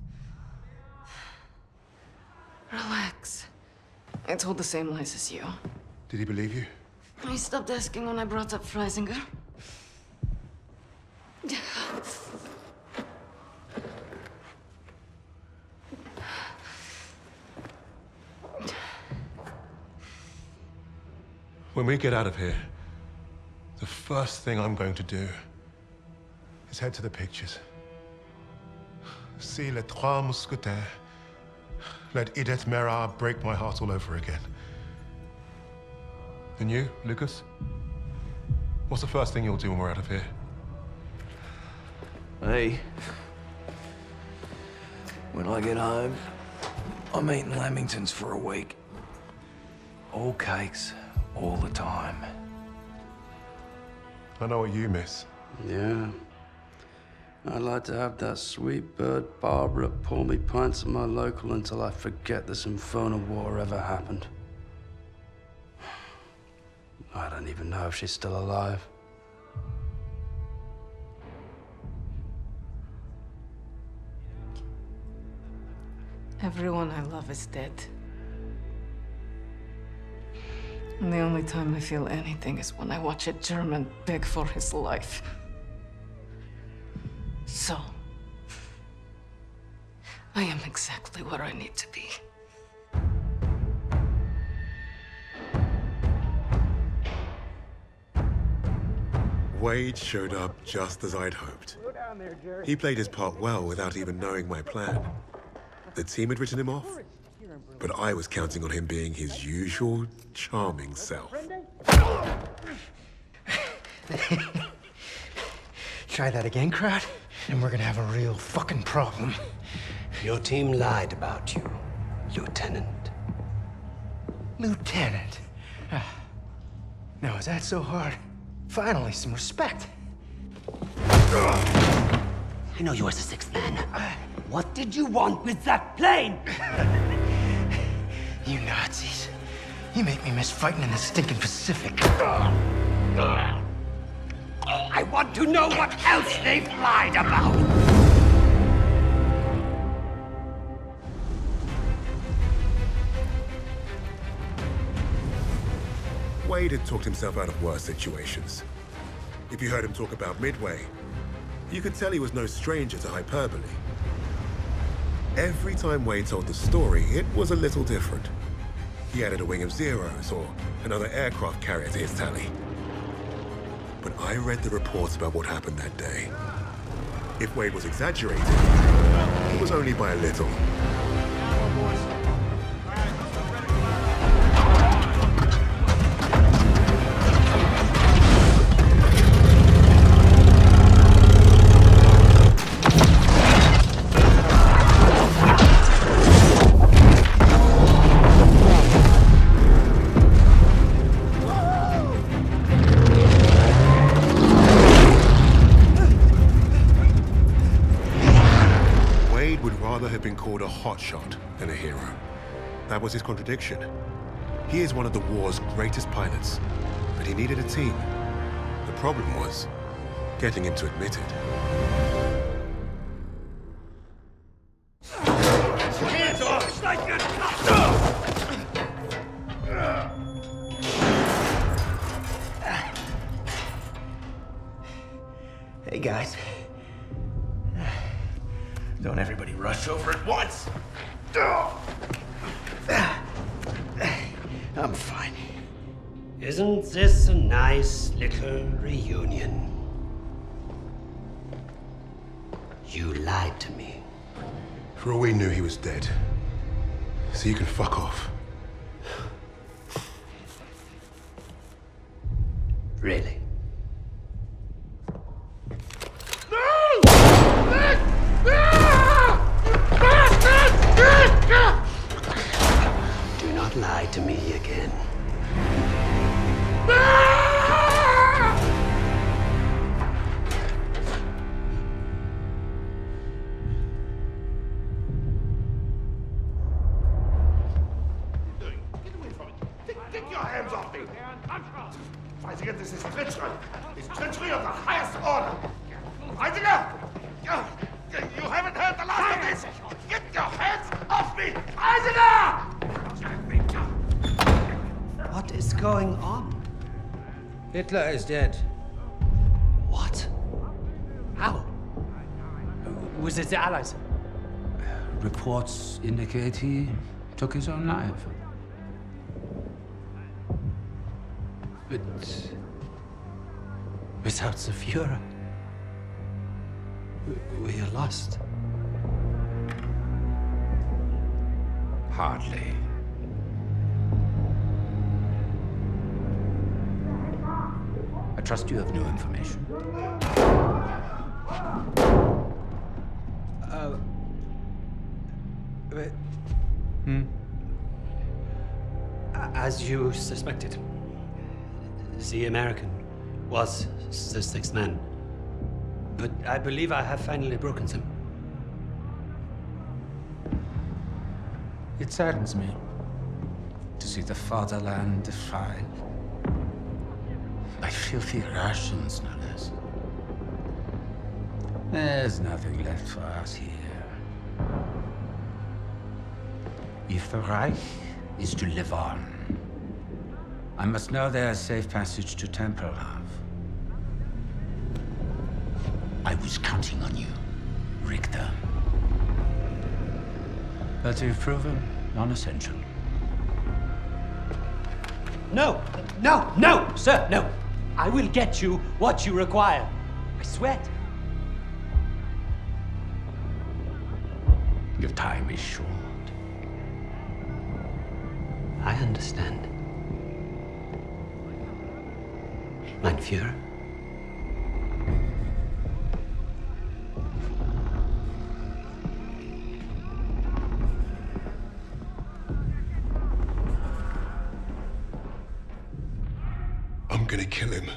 Relax. I told the same lies as you. Did he believe you? He stopped asking when I brought up Freisinger. When we get out of here, the first thing I'm going to do is head to the pictures. See Les Trois Mousquetaires. Let Edith Merard break my heart all over again. And you, Lucas? What's the first thing you'll do when we're out of here? Hey. When I get home, I'm eating Lamingtons for a week. All cakes, all the time. I know what you miss. Yeah. I'd like to have that sweet bird Barbara pour me pints at my local until I forget this infernal war ever happened. I don't even know if she's still alive. Everyone I love is dead. And the only time I feel anything is when I watch a German beg for his life. So, I am exactly where I need to be. Wade showed up just as I'd hoped. He played his part well without even knowing my plan. The team had written him off, but I was counting on him being his usual charming self. (laughs) Try that again, Kraut, and we're gonna have a real fucking problem. Your team lied about you, Lieutenant. Lieutenant. Ah. Now, is that so hard? Finally, some respect. I know you as the sixth man. What did you want with that plane? (laughs) You Nazis. You make me miss fighting in the stinking Pacific. I want to know what else they've lied about. Wade had talked himself out of worse situations. If you heard him talk about Midway, you could tell he was no stranger to hyperbole. Every time Wade told the story, it was a little different. He added a wing of Zeros or another aircraft carrier to his tally. But I read the reports about what happened that day. If Wade was exaggerating, it was only by a little. Called a hotshot and a hero. That was his contradiction. He is one of the war's greatest pilots, but he needed a team. The problem was getting him to admit it. Lied to me. For all we knew, he was dead. So you can fuck off. Really? Do not lie to me again. Of the highest order! Weisiger! You, you haven't heard the last of this! Get your hands off me! Weisiger! What is going on? Hitler is dead. What? How? Was it the Allies? Reports indicate he took his own life. But without the Fuhrer, we are lost. Hardly. I trust you have new information. Uh, but Hmm? as you suspected, the American was the sixth man. But I believe I have finally broken them. It saddens me to see the fatherland defiled by filthy Russians, no less. There's nothing left for us here. If the Reich is to live on, I must know there's safe passage to Tempelhof. I was counting on you, Richter. But you've proven non-essential. No, no, no, sir, no. I will get you what you require. I swear. it. Your time is short. I understand. Mein Führer. gonna kill him.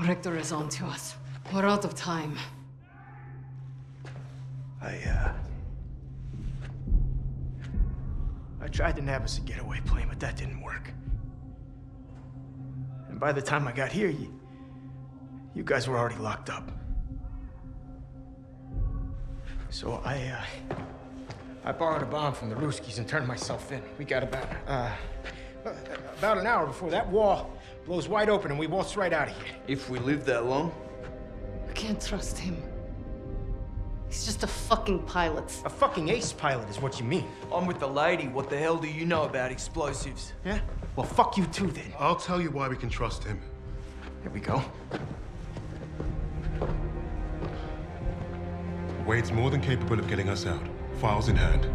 Richter is on to us. We're out of time. I, uh... I tried to nab us a getaway plane, but that didn't work. And by the time I got here, you... You guys were already locked up. So I, uh... I borrowed a bomb from the Ruskies and turned myself in. We got about, uh about an hour before that wall blows wide open and we waltz right out of here. If we live that long? I can't trust him. He's just a fucking pilot. A fucking ace pilot is what you mean. I'm with the lady. What the hell do you know about explosives? Yeah? Well, fuck you too, then. I'll tell you why we can trust him. Here we go. Wade's more than capable of getting us out. Files in hand.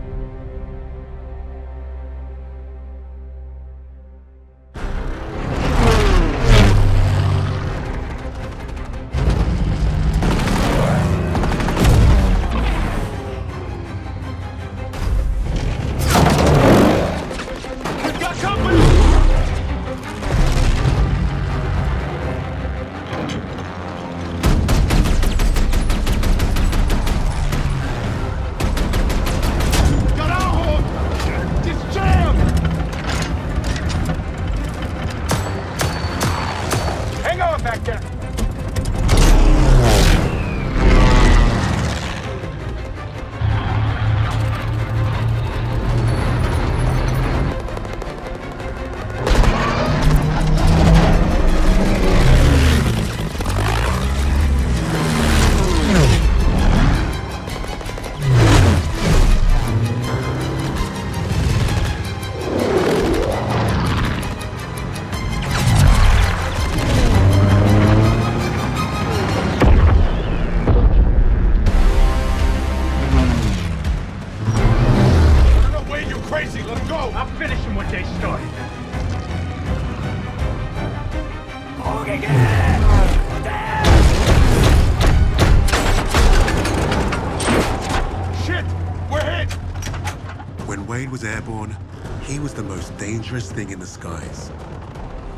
Dangerous thing in the skies.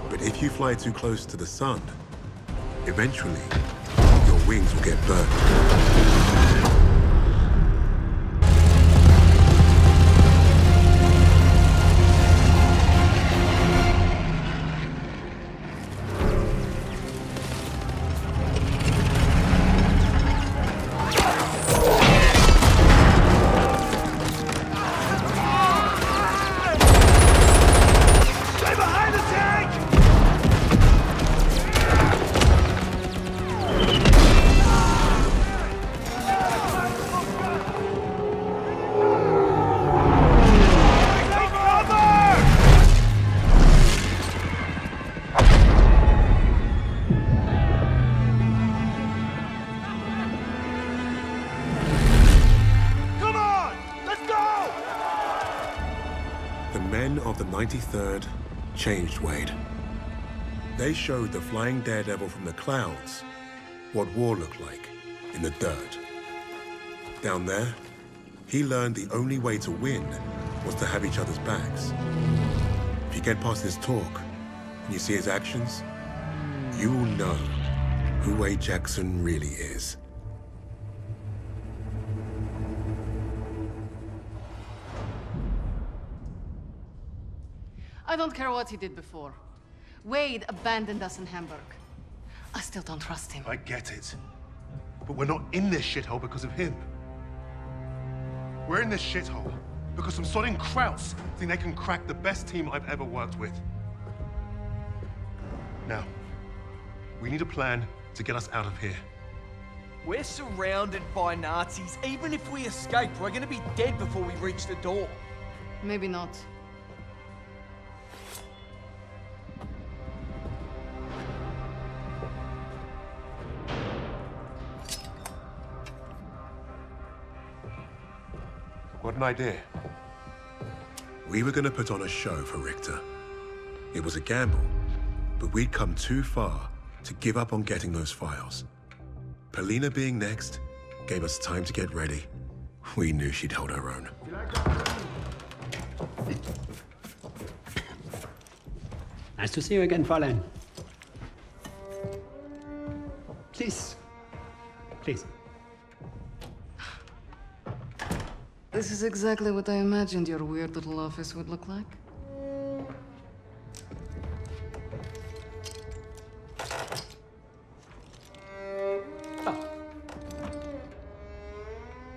But if you fly too close to the sun, eventually, your wings will get burnt. Men of the 93rd changed Wade. They showed the flying daredevil from the clouds what war looked like in the dirt. Down there, he learned the only way to win was to have each other's backs. If you get past his talk and you see his actions, you will know who Wade Jackson really is. Care what he did before. Wade abandoned us in Hamburg. I still don't trust him. I get it. But we're not in this shithole because of him. We're in this shithole because some sodding Krauts think they can crack the best team I've ever worked with. Now, we need a plan to get us out of here. We're surrounded by Nazis. Even if we escape, we're gonna be dead before we reach the door. Maybe not. What an idea. We were going to put on a show for Richter. It was a gamble, but we'd come too far to give up on getting those files. Polina being next gave us time to get ready. We knew she'd hold her own. Nice to see you again, Fräulein. Please. Please. This is exactly what I imagined your weird little office would look like.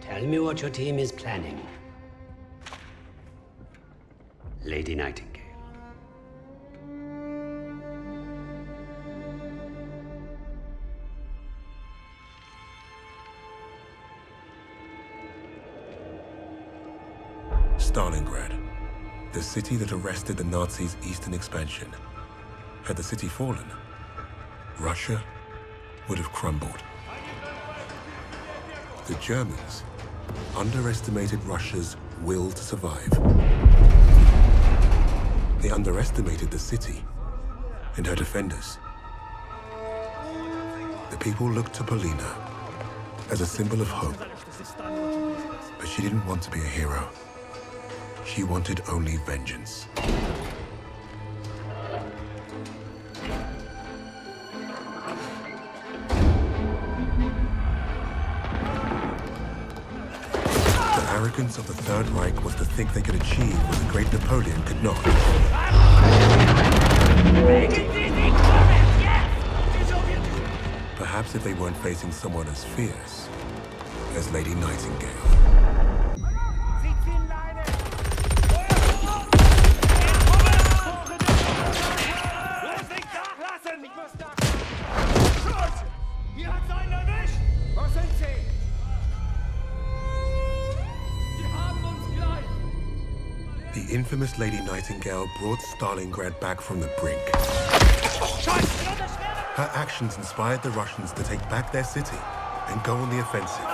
Tell me what your team is planning. Lady Nightingale. City that arrested the Nazis' eastern expansion. Had the city fallen, Russia would have crumbled. The Germans underestimated Russia's will to survive. They underestimated the city and her defenders. The people looked to Polina as a symbol of hope. But she didn't want to be a hero. She wanted only vengeance. The arrogance of the Third Reich was to think they could achieve what the great Napoleon could not. Perhaps if they weren't facing someone as fierce as Lady Nightingale. Infamous Lady Nightingale brought Stalingrad back from the brink. Her actions inspired the Russians to take back their city and go on the offensive.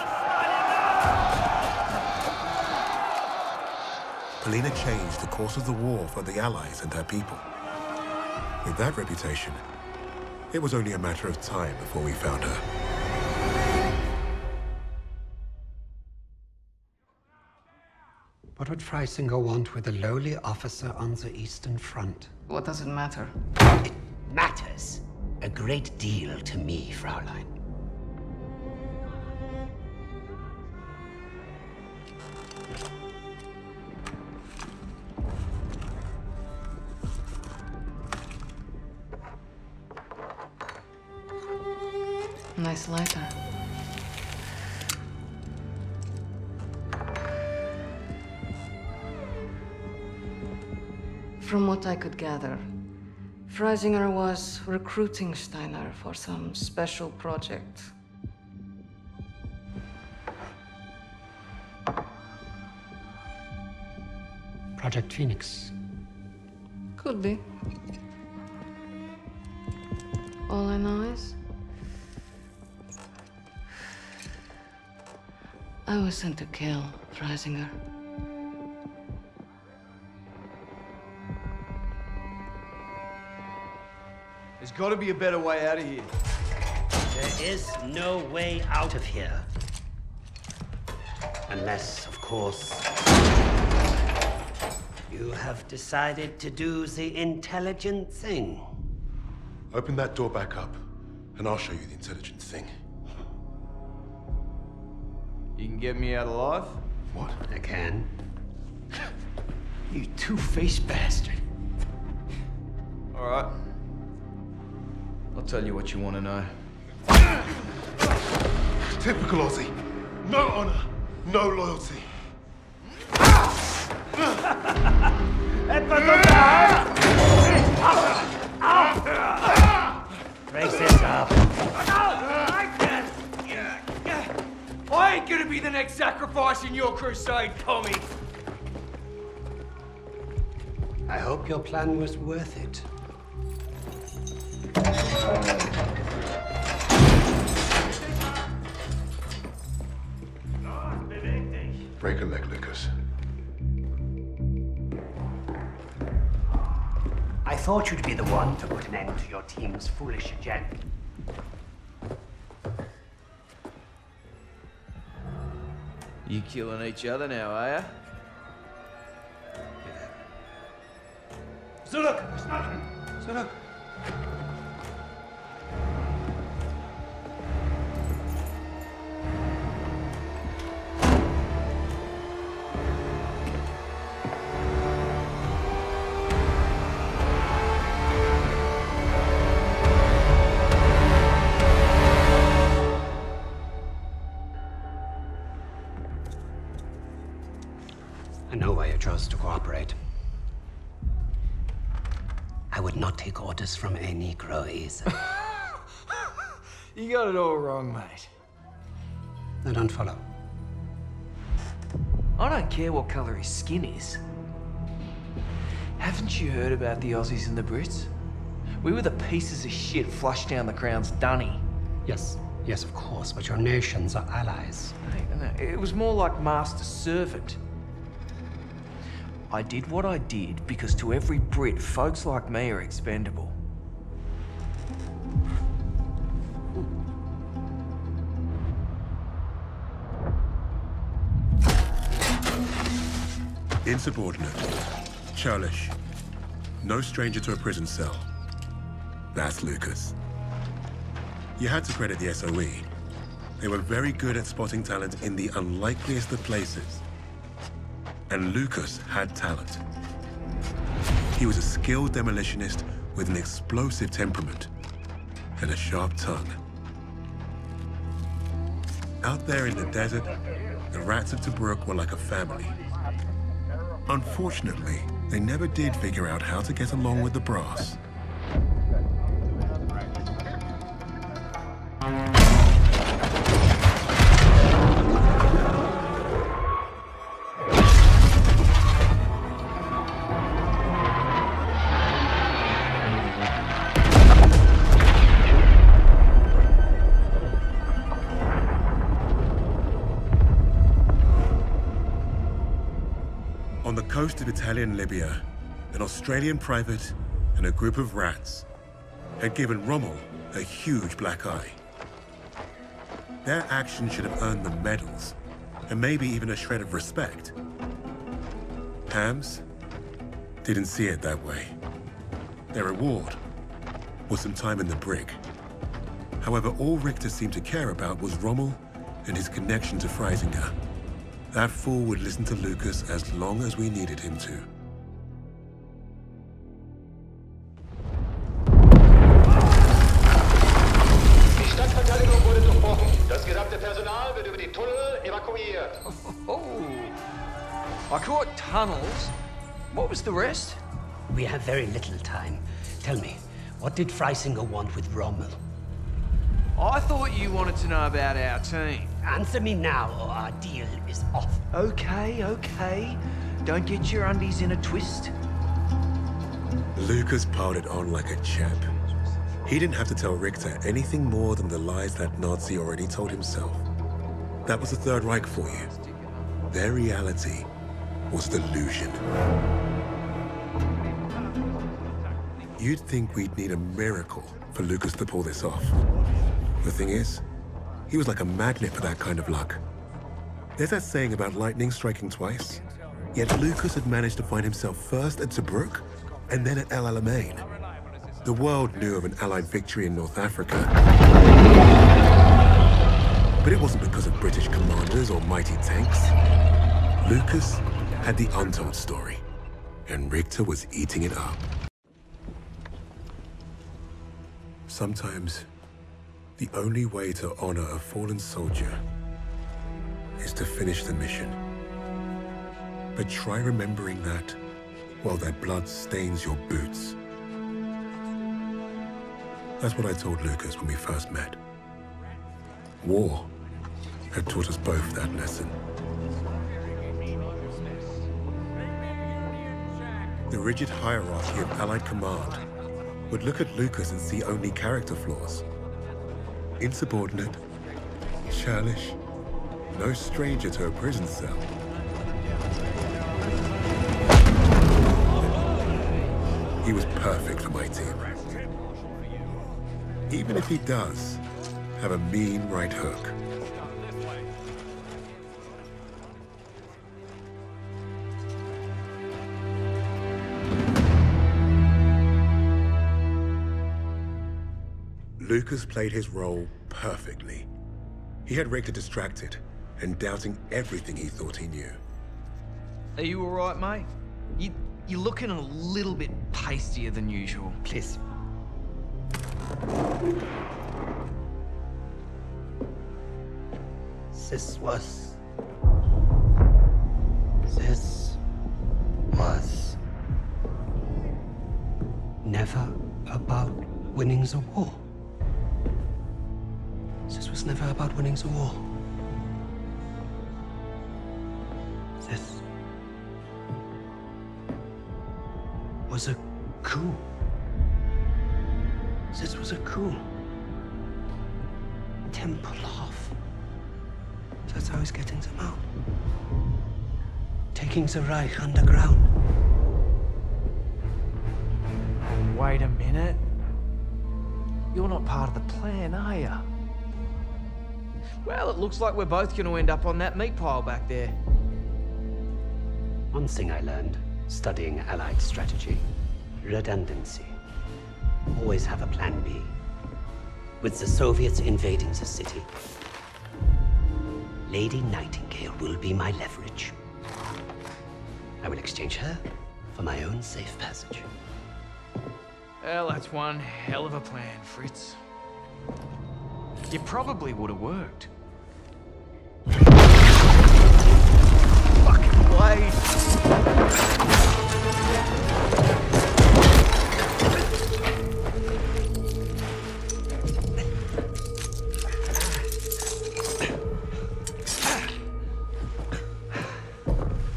Polina changed the course of the war for the Allies and her people. With that reputation, it was only a matter of time before we found her. What would Freisinger want with a lowly officer on the Eastern Front? What does it matter? It matters a great deal to me, Fraulein. What I could gather, Freisinger was recruiting Steiner for some special project. Project Phoenix. Could be. All I know is. I was sent to kill Freisinger. Got to be a better way out of here. There is no way out of here. Unless, of course, you have decided to do the intelligent thing. Open that door back up, and I'll show you the intelligent thing. You can get me out alive? What? I can. You two-faced bastard. All right. I'll tell you what you want to know. Typical Aussie. No honor, no loyalty. Brace yourself. I ain't gonna be the next sacrifice in your crusade, Tommy! I hope your plan was worth it. Break a leg, Lucas. I thought you'd be the one to put an end to your team's foolish agenda. You killing each other now, are ya? Zurück! Zurück! From a Negro either. (laughs) You got it all wrong, mate. I don't follow. I don't care what colour his skin is. Haven't you heard about the Aussies and the Brits? We were the pieces of shit flushed down the Crown's dunny. Yes, yes, of course, but your nations are allies. No, It was more like master servant. I did what I did because to every Brit, folks like me are expendable. Insubordinate. Churlish. No stranger to a prison cell. That's Lucas. You had to credit the SOE. They were very good at spotting talent in the unlikeliest of places. And Lucas had talent. He was a skilled demolitionist with an explosive temperament and a sharp tongue. Out there in the desert, the rats of Tobruk were like a family. Unfortunately, they never did figure out how to get along with the brass. Of Italian Libya, an Australian private and a group of rats had given Rommel a huge black eye. Their action should have earned them medals, and maybe even a shred of respect. Hams didn't see it that way. Their reward was some time in the brig. However, all Richter seemed to care about was Rommel and his connection to Freisinger. That fool would listen to Lucas as long as we needed him to. Die Stadtverteidigung wurde durchbrochen. Das gesamte Personal wird über die Tunnel evakuiert. Oh, I caught tunnels. What was the rest? We have very little time. Tell me, what did Freisinger want with Rommel? I thought you wanted to know about our team. Answer me now, or our deal is off. Okay, okay. Don't get your undies in a twist. Lucas piled it on like a champ. He didn't have to tell Richter anything more than the lies that Nazi already told himself. That was the Third Reich for you. Their reality was delusion. You'd think we'd need a miracle for Lucas to pull this off. The thing is, he was like a magnet for that kind of luck. There's that saying about lightning striking twice. Yet Lucas had managed to find himself first at Tobruk and then at El Alamein. The world knew of an Allied victory in North Africa. But it wasn't because of British commanders or mighty tanks. Lucas had the untold story, and Richter was eating it up. Sometimes, the only way to honor a fallen soldier is to finish the mission. But try remembering that while their blood stains your boots. That's what I told Lucas when we first met. War had taught us both that lesson. The rigid hierarchy of Allied command would look at Lucas and see only character flaws. Insubordinate, churlish, no stranger to a prison cell. He was perfect for my team. Even if he does have a mean right hook. Lucas played his role perfectly. He had Richter distracted and doubting everything he thought he knew. Are you alright, mate? You, you're looking a little bit pastier than usual. Please. This was... war. This was a coup. This was a coup. Temple Tempelhof. That's how he's getting them out. Taking the Reich underground. Wait a minute. You're not part of the plan, are you? Well, it looks like we're both going to end up on that meat pile back there. One thing I learned studying Allied strategy redundancy. Always have a plan B. With the Soviets invading the city, Lady Nightingale will be my leverage. I will exchange her for my own safe passage. Well, that's one hell of a plan, Fritz. It probably would have worked. Fucking blade!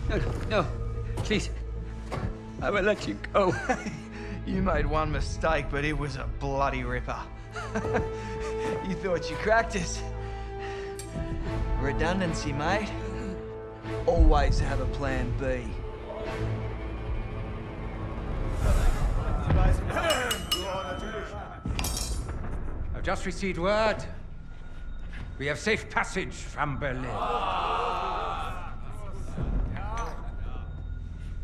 No, no, please. I will let you go. (laughs) You made one mistake, but it was a bloody ripper. (laughs) you thought you cracked us. Redundancy, mate. Always have a plan B. I've just received word. We have safe passage from Berlin.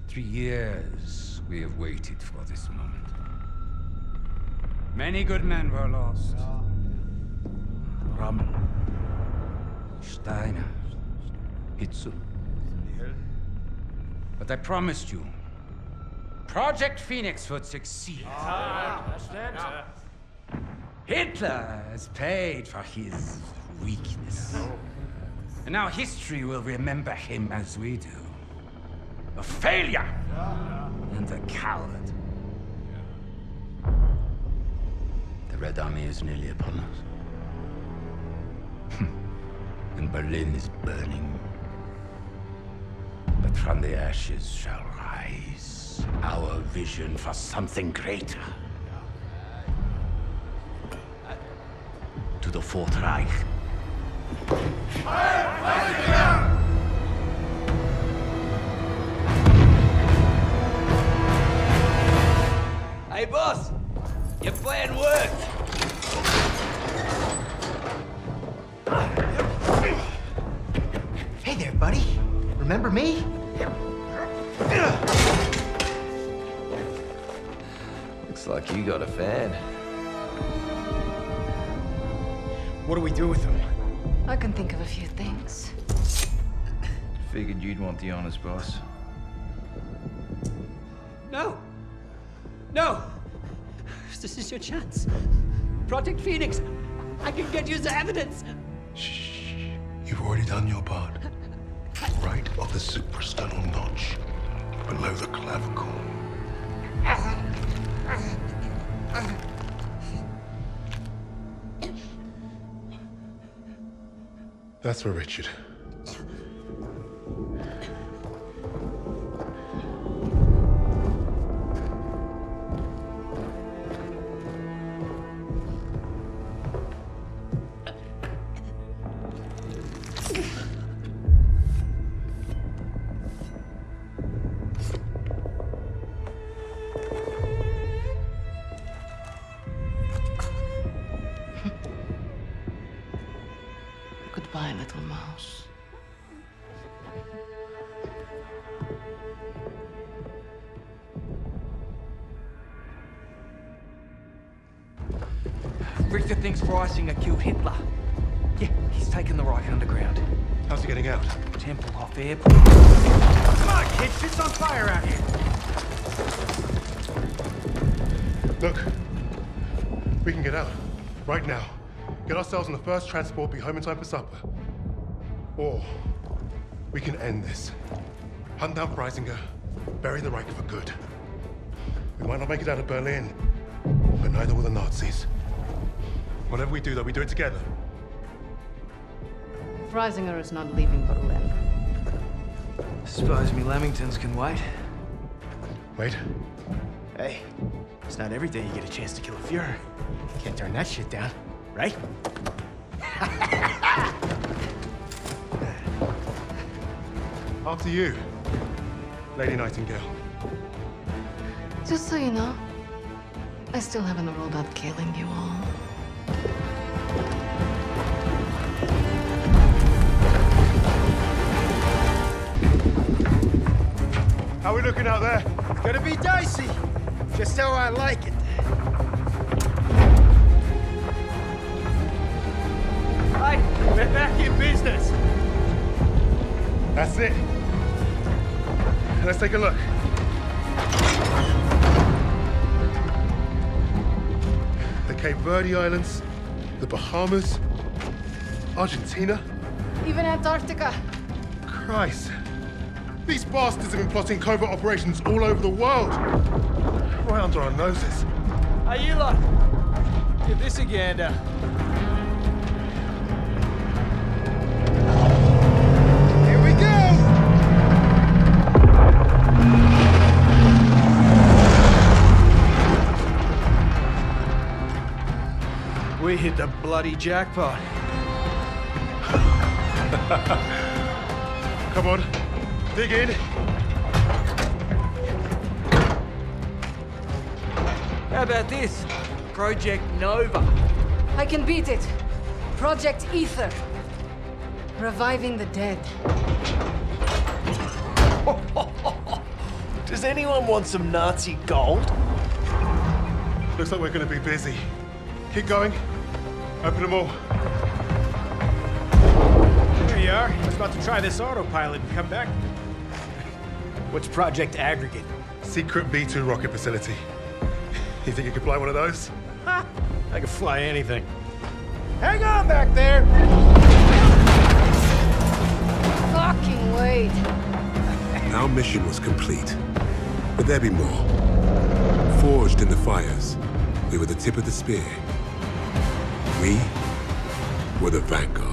Three years we have waited for this moment. Many good men were lost. Rommel, Steiner, Hitzel. But I promised you, Project Phoenix would succeed. Ah, Hitler has paid for his weakness. And now history will remember him as we do. A failure and a coward. The Red Army is nearly upon us. Hmm. and Berlin is burning. But from the ashes shall rise our vision for something greater. To the Fourth Reich. Hey, boss! Your plan worked! Remember me? Looks like you got a fan. What do we do with him? I can think of a few things. Figured you'd want the honors, boss. No! No! This is your chance. Project Phoenix! I can get you the evidence! Shh. You've already done your part. The suprasternal notch, below the clavicle. That's for Richard. First transport, be home in time for supper. Or we can end this. Hunt down Freisinger, bury the Reich for good. We might not make it out of Berlin, but neither will the Nazis. Whatever we do, though, we do it together. Freisinger is not leaving Berlin. Suppose me Lamingtons can wait. Wait. Hey, it's not every day you get a chance to kill a Fuhrer. Can't turn that shit down, right? (laughs) After you, Lady Nightingale. Just so you know, I still haven't ruled out killing you all. How are we looking out there? It's gonna be dicey. Just how I like it. We're back in business. That's it. Let's take a look. The Cape Verde Islands, the Bahamas, Argentina. Even Antarctica. Christ. These bastards have been plotting covert operations all over the world. Right under our noses. Hey, you lot. Give this a We hit the bloody jackpot. (laughs) Come on, dig in. How about this? Project Nova. I can beat it. Project Aether. Reviving the dead. (laughs) Does anyone want some Nazi gold? Looks like we're gonna be busy. Keep going. Open them all. Here you are. I was about to try this autopilot and come back. What's Project Aggregate? Secret V-2 rocket facility. You think you could fly one of those? Ha! I can fly anything. Hang on back there! Fucking wait. Our mission was complete. But there be more. Forged in the fires, we were the tip of the spear. We were the vanguard.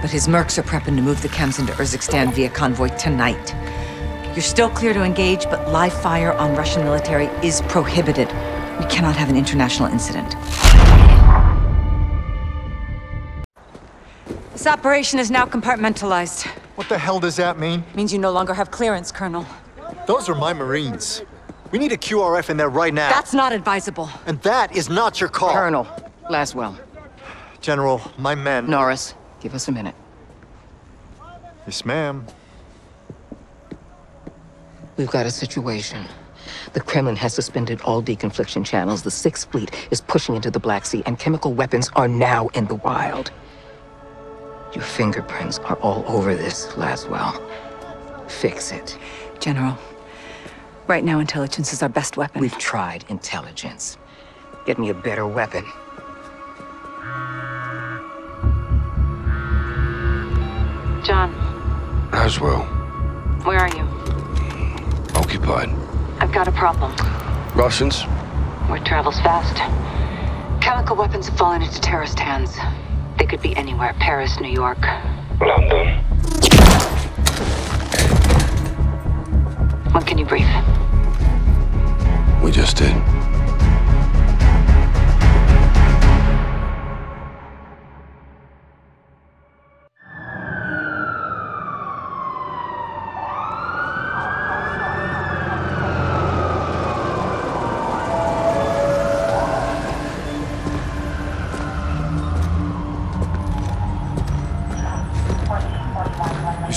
But his mercs are prepping to move the chems into Urzikstan via convoy tonight. You're still clear to engage, but live fire on Russian military is prohibited. We cannot have an international incident. This operation is now compartmentalized. What the hell does that mean? Means you no longer have clearance, Colonel. Those are my Marines. We need a QRF in there right now. That's not advisable. And that is not your call. Colonel, Laswell. General, my men. Norris, give us a minute. Yes, ma'am. We've got a situation. The Kremlin has suspended all deconfliction channels. The Sixth Fleet is pushing into the Black Sea, and chemical weapons are now in the wild. Your fingerprints are all over this, Laswell. Fix it. General, Right now, intelligence is our best weapon. We've tried intelligence. Get me a better weapon. John, Laswell, where are you? occupied. I've got a problem. Russians? Word travels fast. Chemical weapons have fallen into terrorist hands. They could be anywhere Paris, New York. London. When can you brief? We just did.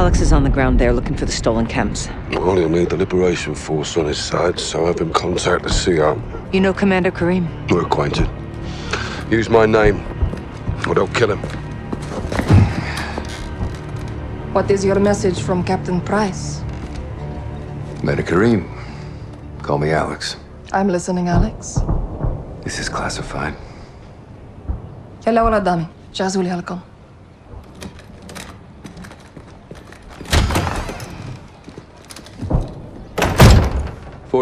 Alex is on the ground there looking for the stolen camps. Well, he'll need the Liberation Force on his side, so have him contact the CR. You know Commander Karim? We're acquainted. Use my name, or they'll kill him. What is your message from Captain Price? Commander Karim. Call me Alex. I'm listening, Alex. This is classified. Hello,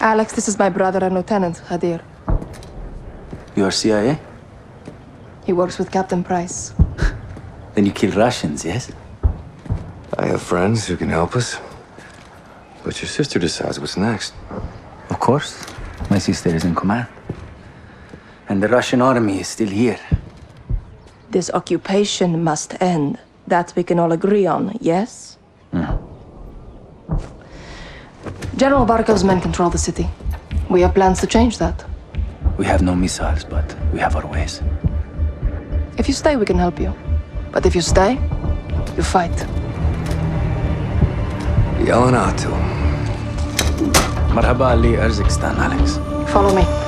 Alex, this is my brother and Lieutenant Hadir. You are CIA? He works with Captain Price. (laughs) Then you kill Russians, yes? I have friends who can help us. But your sister decides what's next. Of course. My sister is in command. And the Russian army is still here. This occupation must end. That we can all agree on, yes? Hmm. General Barkov's men control the city. We have plans to change that. We have no missiles, but we have our ways. If you stay, we can help you. But if you stay, you fight. Yelanato. Marhaba Ali Urzikstan, Alex. Follow me.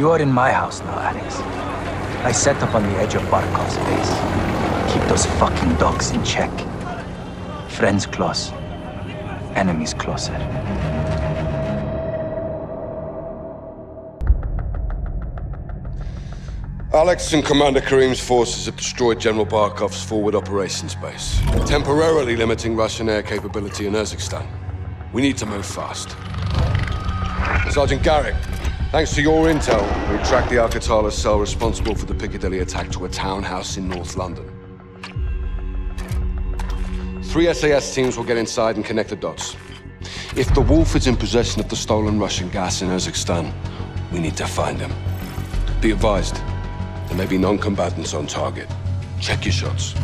You are in my house now, Alex. I set up on the edge of Barkov's base. Keep those fucking dogs in check. Friends close, enemies closer. Alex and Commander Karim's forces have destroyed General Barkov's forward operations base, temporarily limiting Russian air capability in Urzikstan. We need to move fast. Sergeant Garrick, thanks to your intel, we tracked the Al-Qatala cell responsible for the Piccadilly attack to a townhouse in North London. Three SAS teams will get inside and connect the dots. If the Wolf is in possession of the stolen Russian gas in Urzikstan, we need to find him. Be advised, there may be non-combatants on target. Check your shots.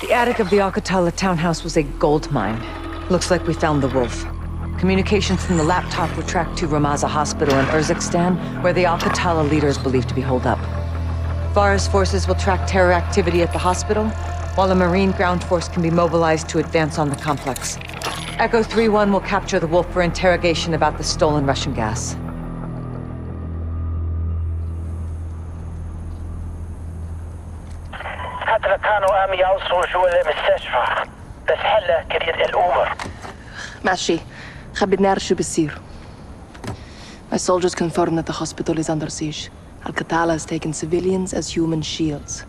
The attic of the Al-Qatala townhouse was a gold mine. Looks like we found the wolf. Communications from the laptop were tracked to Ramaza Hospital in Urzikstan, where the Al-Qatala leader is believed to be holed up. Farah's forces will track terror activity at the hospital, while a Marine ground force can be mobilized to advance on the complex. Echo 3-1 will capture the wolf for interrogation about the stolen Russian gas. كانوا عم يوصلوا جوا المستشفى بس هلا كريت الامور ماشي خبرني نعرف شو بصير My soldiers confirm that the hospital is under siege. Al-Qatala has taken civilians as human shields.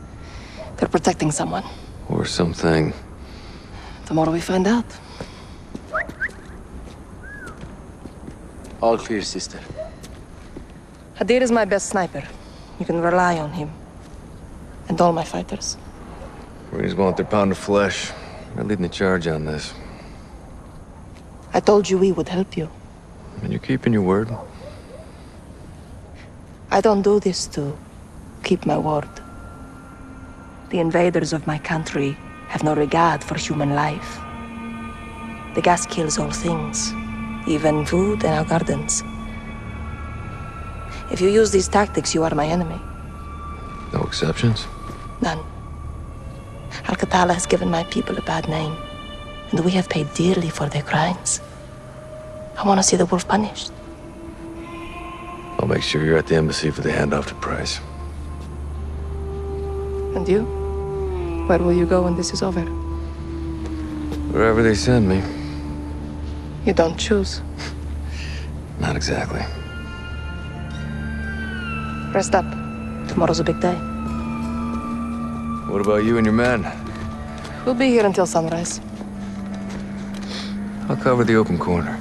They're protecting someone. Or something. Tomorrow we find out. All clear, sister. Hadir is my best sniper. You can rely on him. And all my fighters. Marines want their pound of flesh. They're leading the charge on this. I told you we would help you. And you're keeping your word. I don't do this to keep my word. The invaders of my country have no regard for human life. The gas kills all things, even food and our gardens. If you use these tactics, you are my enemy. No exceptions? None. Al-Qatala has given my people a bad name, and we have paid dearly for their crimes. I want to see the wolf punished. I'll make sure you're at the embassy for the handoff to Price. And you? Where will you go when this is over? Wherever they send me. You don't choose. Not exactly. Rest up. Tomorrow's a big day. What about you and your men? We'll be here until sunrise. I'll cover the open corner.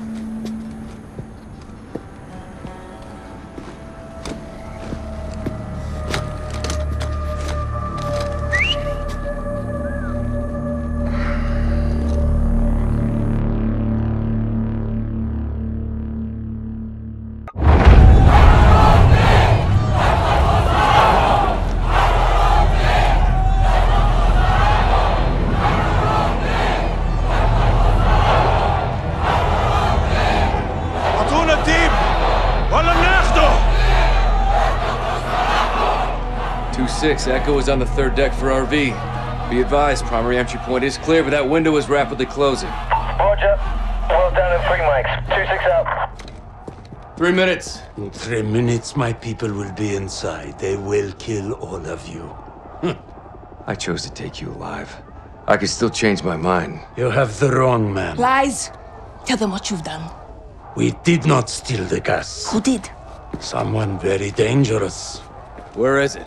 2-6, Echo is on the third deck for RV. Be advised, primary entry point is clear, but that window is rapidly closing. Roger. Well done in three mics. Two six out. Three minutes. In three minutes, my people will be inside. They will kill all of you. Hmm. I chose to take you alive. I could still change my mind. You have the wrong man. Lies! Tell them what you've done. We did not steal the gas. Who did? Someone very dangerous. Where is it?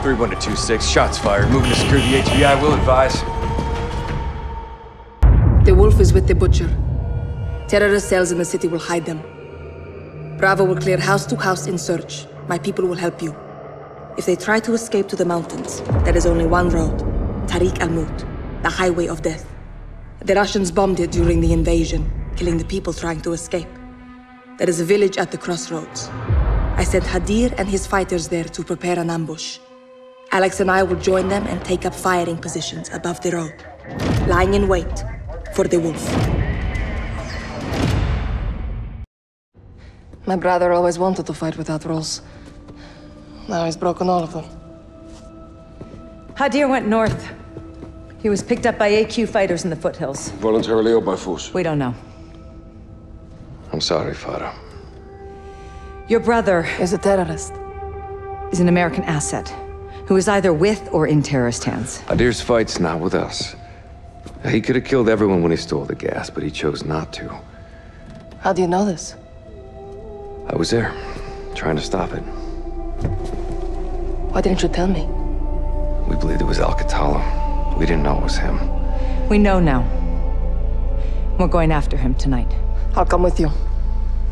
3-1 to 2-6, shots fired. Moving to secure the HVI, will advise. The wolf is with the butcher. Terrorist cells in the city will hide them. Bravo will clear house to house in search. My people will help you. If they try to escape to the mountains, there is only one road Tariq al Mut, the highway of death. The Russians bombed it during the invasion, killing the people trying to escape. There is a village at the crossroads. I sent Hadir and his fighters there to prepare an ambush. Alex and I will join them and take up firing positions above the road, lying in wait for the wolf. My brother always wanted to fight without rules. Now he's broken all of them. Hadir went north. He was picked up by AQ fighters in the foothills. Voluntarily or by force? We don't know. I'm sorry, Farah. Your brother is a terrorist. Is an American asset who is either with or in terrorist hands. Hadir's fight's not with us. He could have killed everyone when he stole the gas, but he chose not to. How do you know this? I was there, trying to stop it. Why didn't you tell me? We believed it was Al-Qatala. We didn't know it was him. We know now. We're going after him tonight. I'll come with you.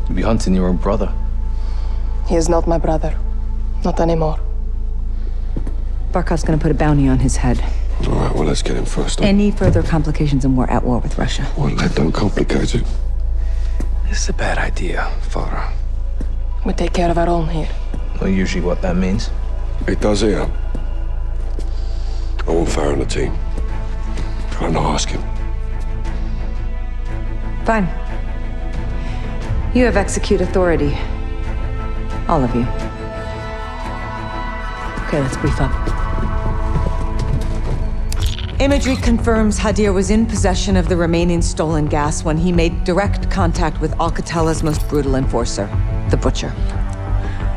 You'll be hunting your own brother. He is not my brother. Not anymore. Barkov's gonna put a bounty on his head. All right, well, let's get him first. Any further complications and we're at war with Russia. Well, that don't complicate it. This is a bad idea, Farah. We take care of our own here. Well, usually what that means. It does here. I want Farah on the team. Try not ask him. Fine. You have execute authority. All of you. Okay, let's brief up. Imagery confirms Hadir was in possession of the remaining stolen gas when he made direct contact with Al-Qatala's most brutal enforcer, the Butcher.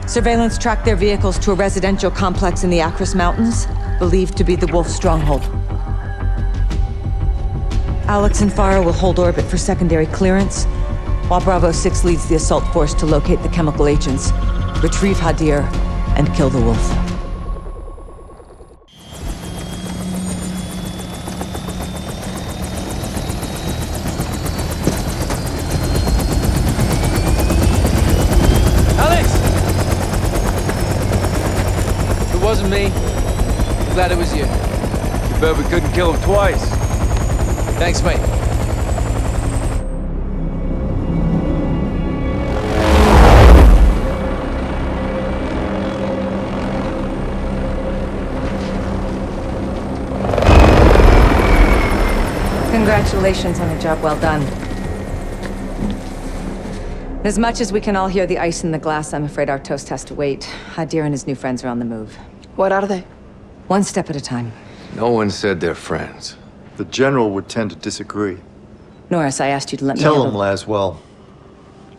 Surveillance tracked their vehicles to a residential complex in the Acris Mountains, believed to be the Wolf stronghold. Alex and Farah will hold orbit for secondary clearance, while Bravo 6 leads the assault force to locate the chemical agents, retrieve Hadir, and kill the Wolf. Alex! If it wasn't me, I'm glad it was you. You bet we couldn't kill him twice. Thanks, mate. Congratulations on a job well done. As much as we can all hear the ice in the glass, I'm afraid our toast has to wait. Hadir and his new friends are on the move. What are they? One step at a time. No one said they're friends. The general would tend to disagree. Norris, I asked you to let me Tell handle- him, Laswell.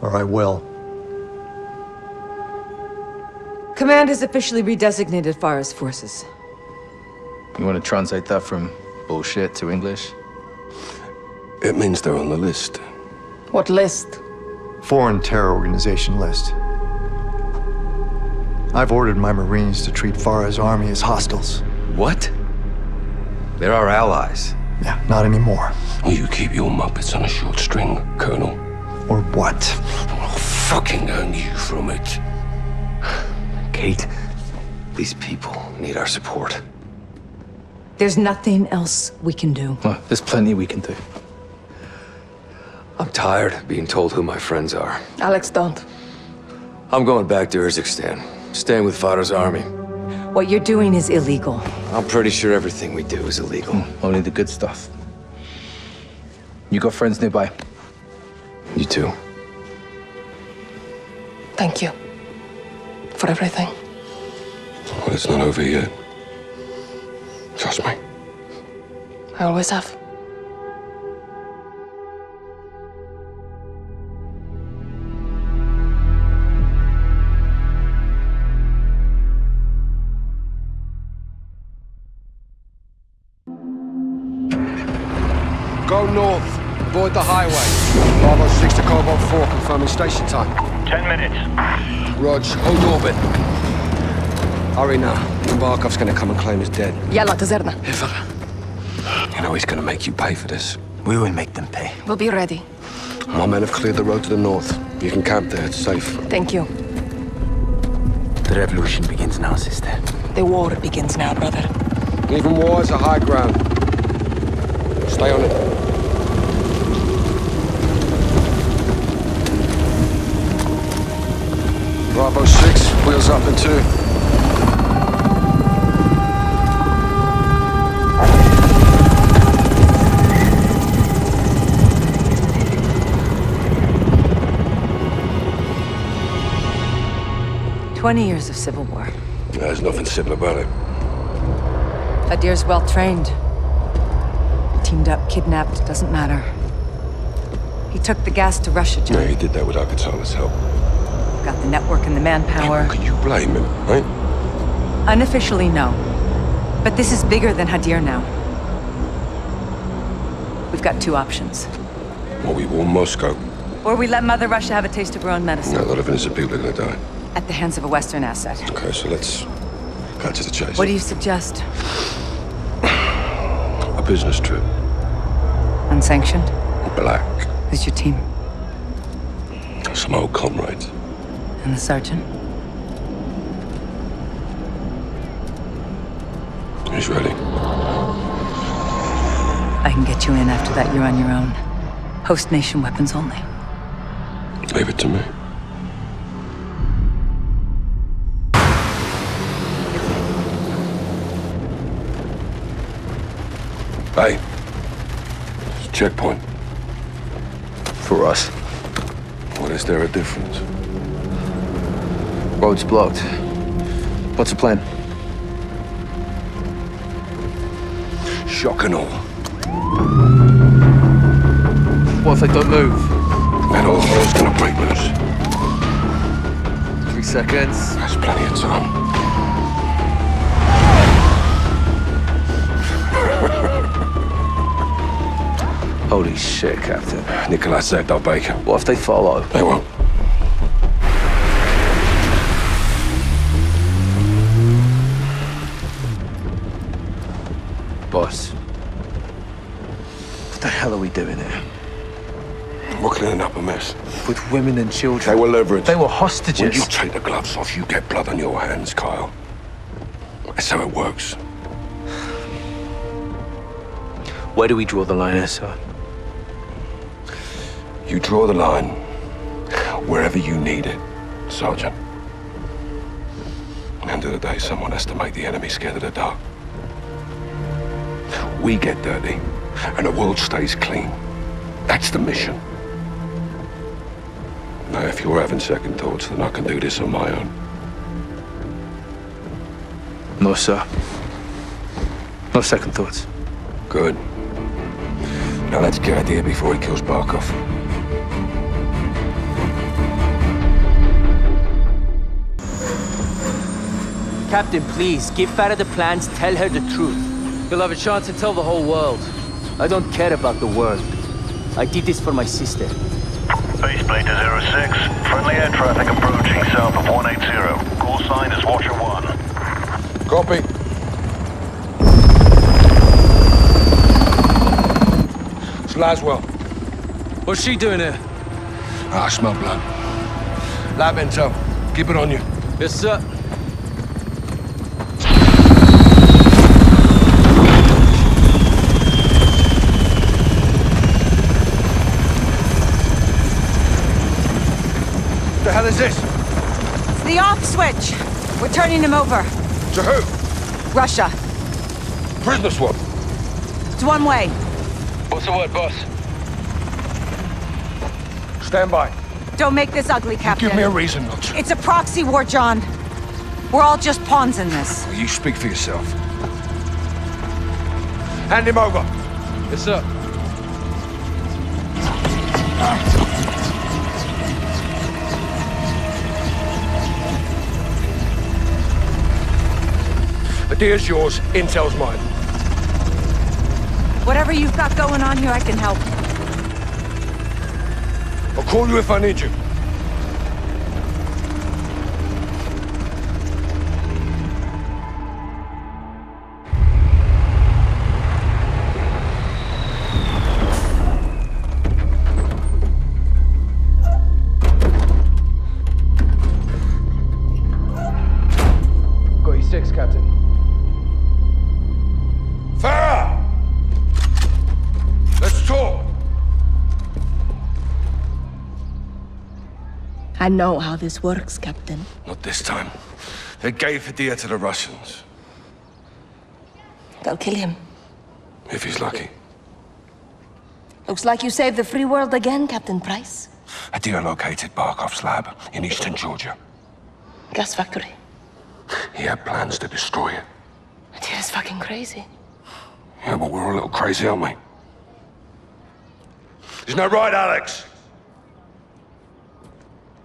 Or I will. Command has officially redesignated Farah's forces. You want to translate that from bullshit to English? It means they're on the list. What list? Foreign terror organization list. I've ordered my Marines to treat Farah's army as hostiles. What? They're our allies. Yeah, not anymore. Will you keep your muppets on a short string, Colonel? Or what? I'll fucking earn you from it. (sighs) Kate, these people need our support. There's nothing else we can do. Well, there's plenty we can do. I'm tired of being told who my friends are. Alex, don't. I'm going back to Urzikstan, staying with Farah's army. What you're doing is illegal. I'm pretty sure everything we do is illegal. Hmm, only the good stuff. You got friends nearby? You too. Thank you. For everything. Well, it's not over yet. Trust me. I always have. Go north. Avoid the highway. Bravo 6 to Cobalt 4, confirming station time. Ten minutes. Rog, hold orbit. Hurry now. Barkov's gonna come and claim his dead. Yalla, Kazerna. You know he's gonna make you pay for this. We will make them pay. We'll be ready. My men have cleared the road to the north. You can camp there, it's safe. Thank you. The revolution begins now, sister. The war begins now, brother. Even war is a high ground. Stay on it. Bravo 6, wheels up in two. Twenty years of civil war. There's nothing simple about it. Hadir's well trained. Teamed up, kidnapped, doesn't matter. He took the gas to Russia, Yeah, he did that with Al-Qatala's help. Got the network and the manpower. Can you blame him, right? Unofficially, no. But this is bigger than Hadir now. We've got two options. Well, we warn Moscow. Or we let Mother Russia have a taste of her own medicine. A lot of innocent people are gonna die. At the hands of a Western asset. Okay, so let's cut to the chase. What do you suggest? A business trip. Unsanctioned? Black. Who's your team? Some old comrades. And the sergeant? He's ready. I can get you in after that. You're on your own. Host nation weapons only. Leave it to me. Hey. It's a checkpoint. For us. What is there a difference? Road's blocked. What's the plan? Shock and all. What if they don't move? Then all hell's gonna break loose. Three seconds. That's plenty of time. Holy shit, Captain. Nikolai saved our bacon. What if they follow? They won't. Women and children. They were leveraged. They were hostages. When you take the gloves off, you get blood on your hands, Kyle. That's how it works. Where do we draw the line, sir? You draw the line wherever you need it, Sergeant. End of the day, someone has to make the enemy scared of the dark. We get dirty, and the world stays clean. That's the mission. Now, if you're having second thoughts, then I can do this on my own. No, sir. No second thoughts. Good. Now let's get out of here before he kills Barkov. Captain, please, give Farah the plans, tell her the truth. You'll have a chance to tell the whole world. I don't care about the world. I did this for my sister. Faceplate to 06. Friendly air traffic approaching south of 180. Call sign is Watcher 1. Copy. It's Laswell. What's she doing here? Ah, I smell blood. Lab intel. Keep it on you. Yes, sir. Is this? It's the off switch. We're turning him over. To who? Russia. Prisoner swap. It's one way. What's the word, boss? Stand by. Don't make this ugly, Captain. Give me a reason not to. It's a proxy war, John. We're all just pawns in this. You speak for yourself. Hand him over. Yes, sir. The deal's yours, intel's mine. Whatever you've got going on here, I can help. I'll call you if I need you I know how this works, Captain. Not this time. They gave Hadir to the Russians. They'll kill him. If he's lucky. Looks like you saved the free world again, Captain Price. Hadir located Barkov's lab in eastern Georgia. Gas factory. He had plans to destroy it. Is fucking crazy. Yeah, but we're a little crazy, aren't we? Isn't that right, Alex?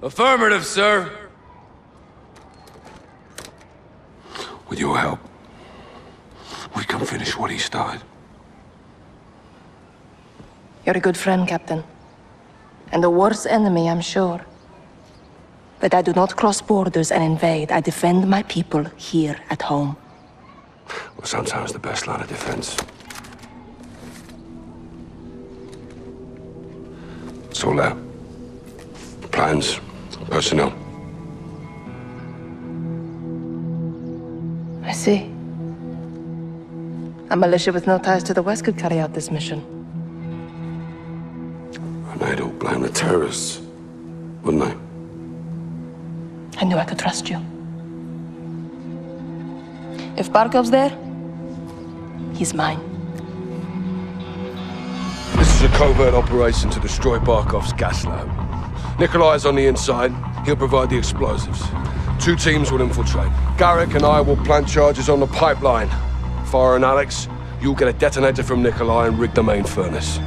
Affirmative, sir. With your help, we can finish what he started. You're a good friend, Captain. And the worst enemy, I'm sure. But I do not cross borders and invade. I defend my people here at home. Well, sometimes the best line of defense It's all there. Plans, personnel. I see. A militia with no ties to the West could carry out this mission. And they'd all blame the terrorists, wouldn't I? I knew I could trust you. If Barkov's there, he's mine. This is a covert operation to destroy Barkov's gas lab. Nikolai's on the inside. He'll provide the explosives. Two teams will infiltrate. Garrick and I will plant charges on the pipeline. Farah and Alex, you'll get a detonator from Nikolai and rig the main furnace.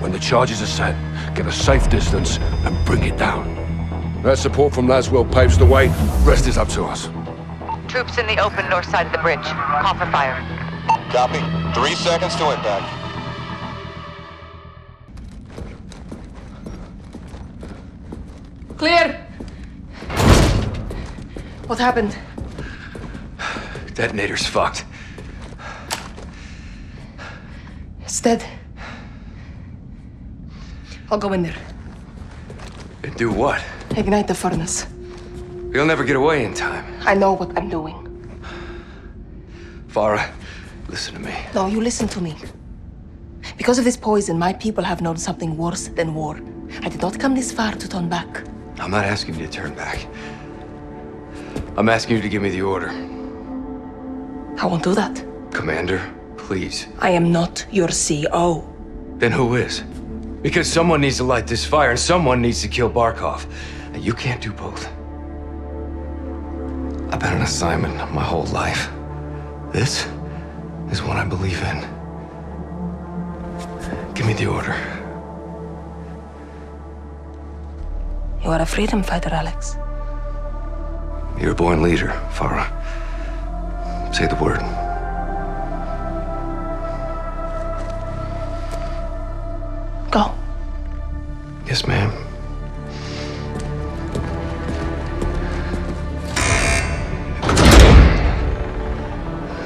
When the charges are set, get a safe distance and bring it down. That support from Laswell paves the way. Rest is up to us. Troops in the open north side of the bridge. Call for fire. Copy. Three seconds to impact. Clear! What happened? Detonator's fucked. It's dead. I'll go in there. And do what? Ignite the furnace. You'll never get away in time. I know what I'm doing. Farah, listen to me. No, you listen to me. Because of this poison, my people have known something worse than war. I did not come this far to turn back. I'm not asking you to turn back. I'm asking you to give me the order. I won't do that. Commander, please. I am not your CO. Then who is? Because someone needs to light this fire and someone needs to kill Barkov. And you can't do both. I've been an assignment my whole life. This is what I believe in. Give me the order. You are a freedom fighter, Alex. You're a born leader, Farah. Say the word. Go. Yes, ma'am.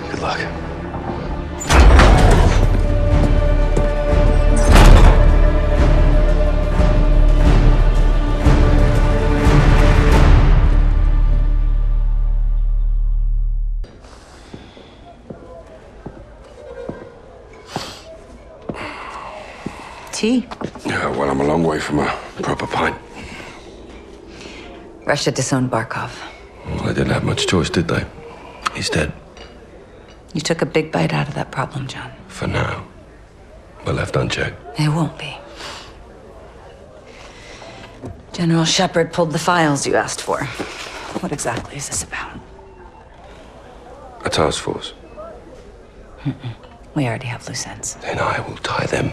Good luck. Tea. Yeah, well, I'm a long way from a proper pint. Russia disowned Barkov. Well, they didn't have much choice, did they? He's dead. You took a big bite out of that problem, John. For now. But left unchecked. It won't be. General Shepherd pulled the files you asked for. What exactly is this about? A task force. We already have loose ends. Then I will tie them.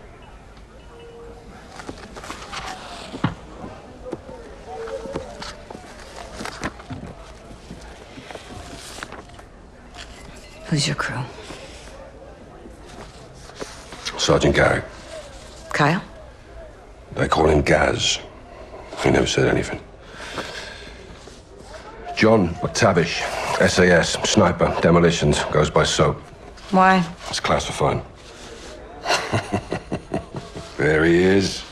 Who's your crew? Sergeant Garrick. Kyle? They call him Gaz. He never said anything. John MacTavish, SAS, sniper, demolitions, goes by SOAP. Why? It's classified. (laughs) there he is.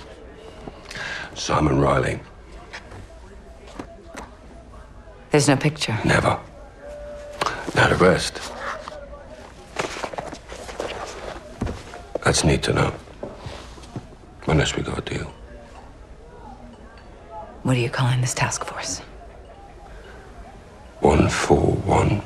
Simon Riley. There's no picture. Never. Now the rest. That's neat to know. Unless we got a deal. What are you calling this task force? 141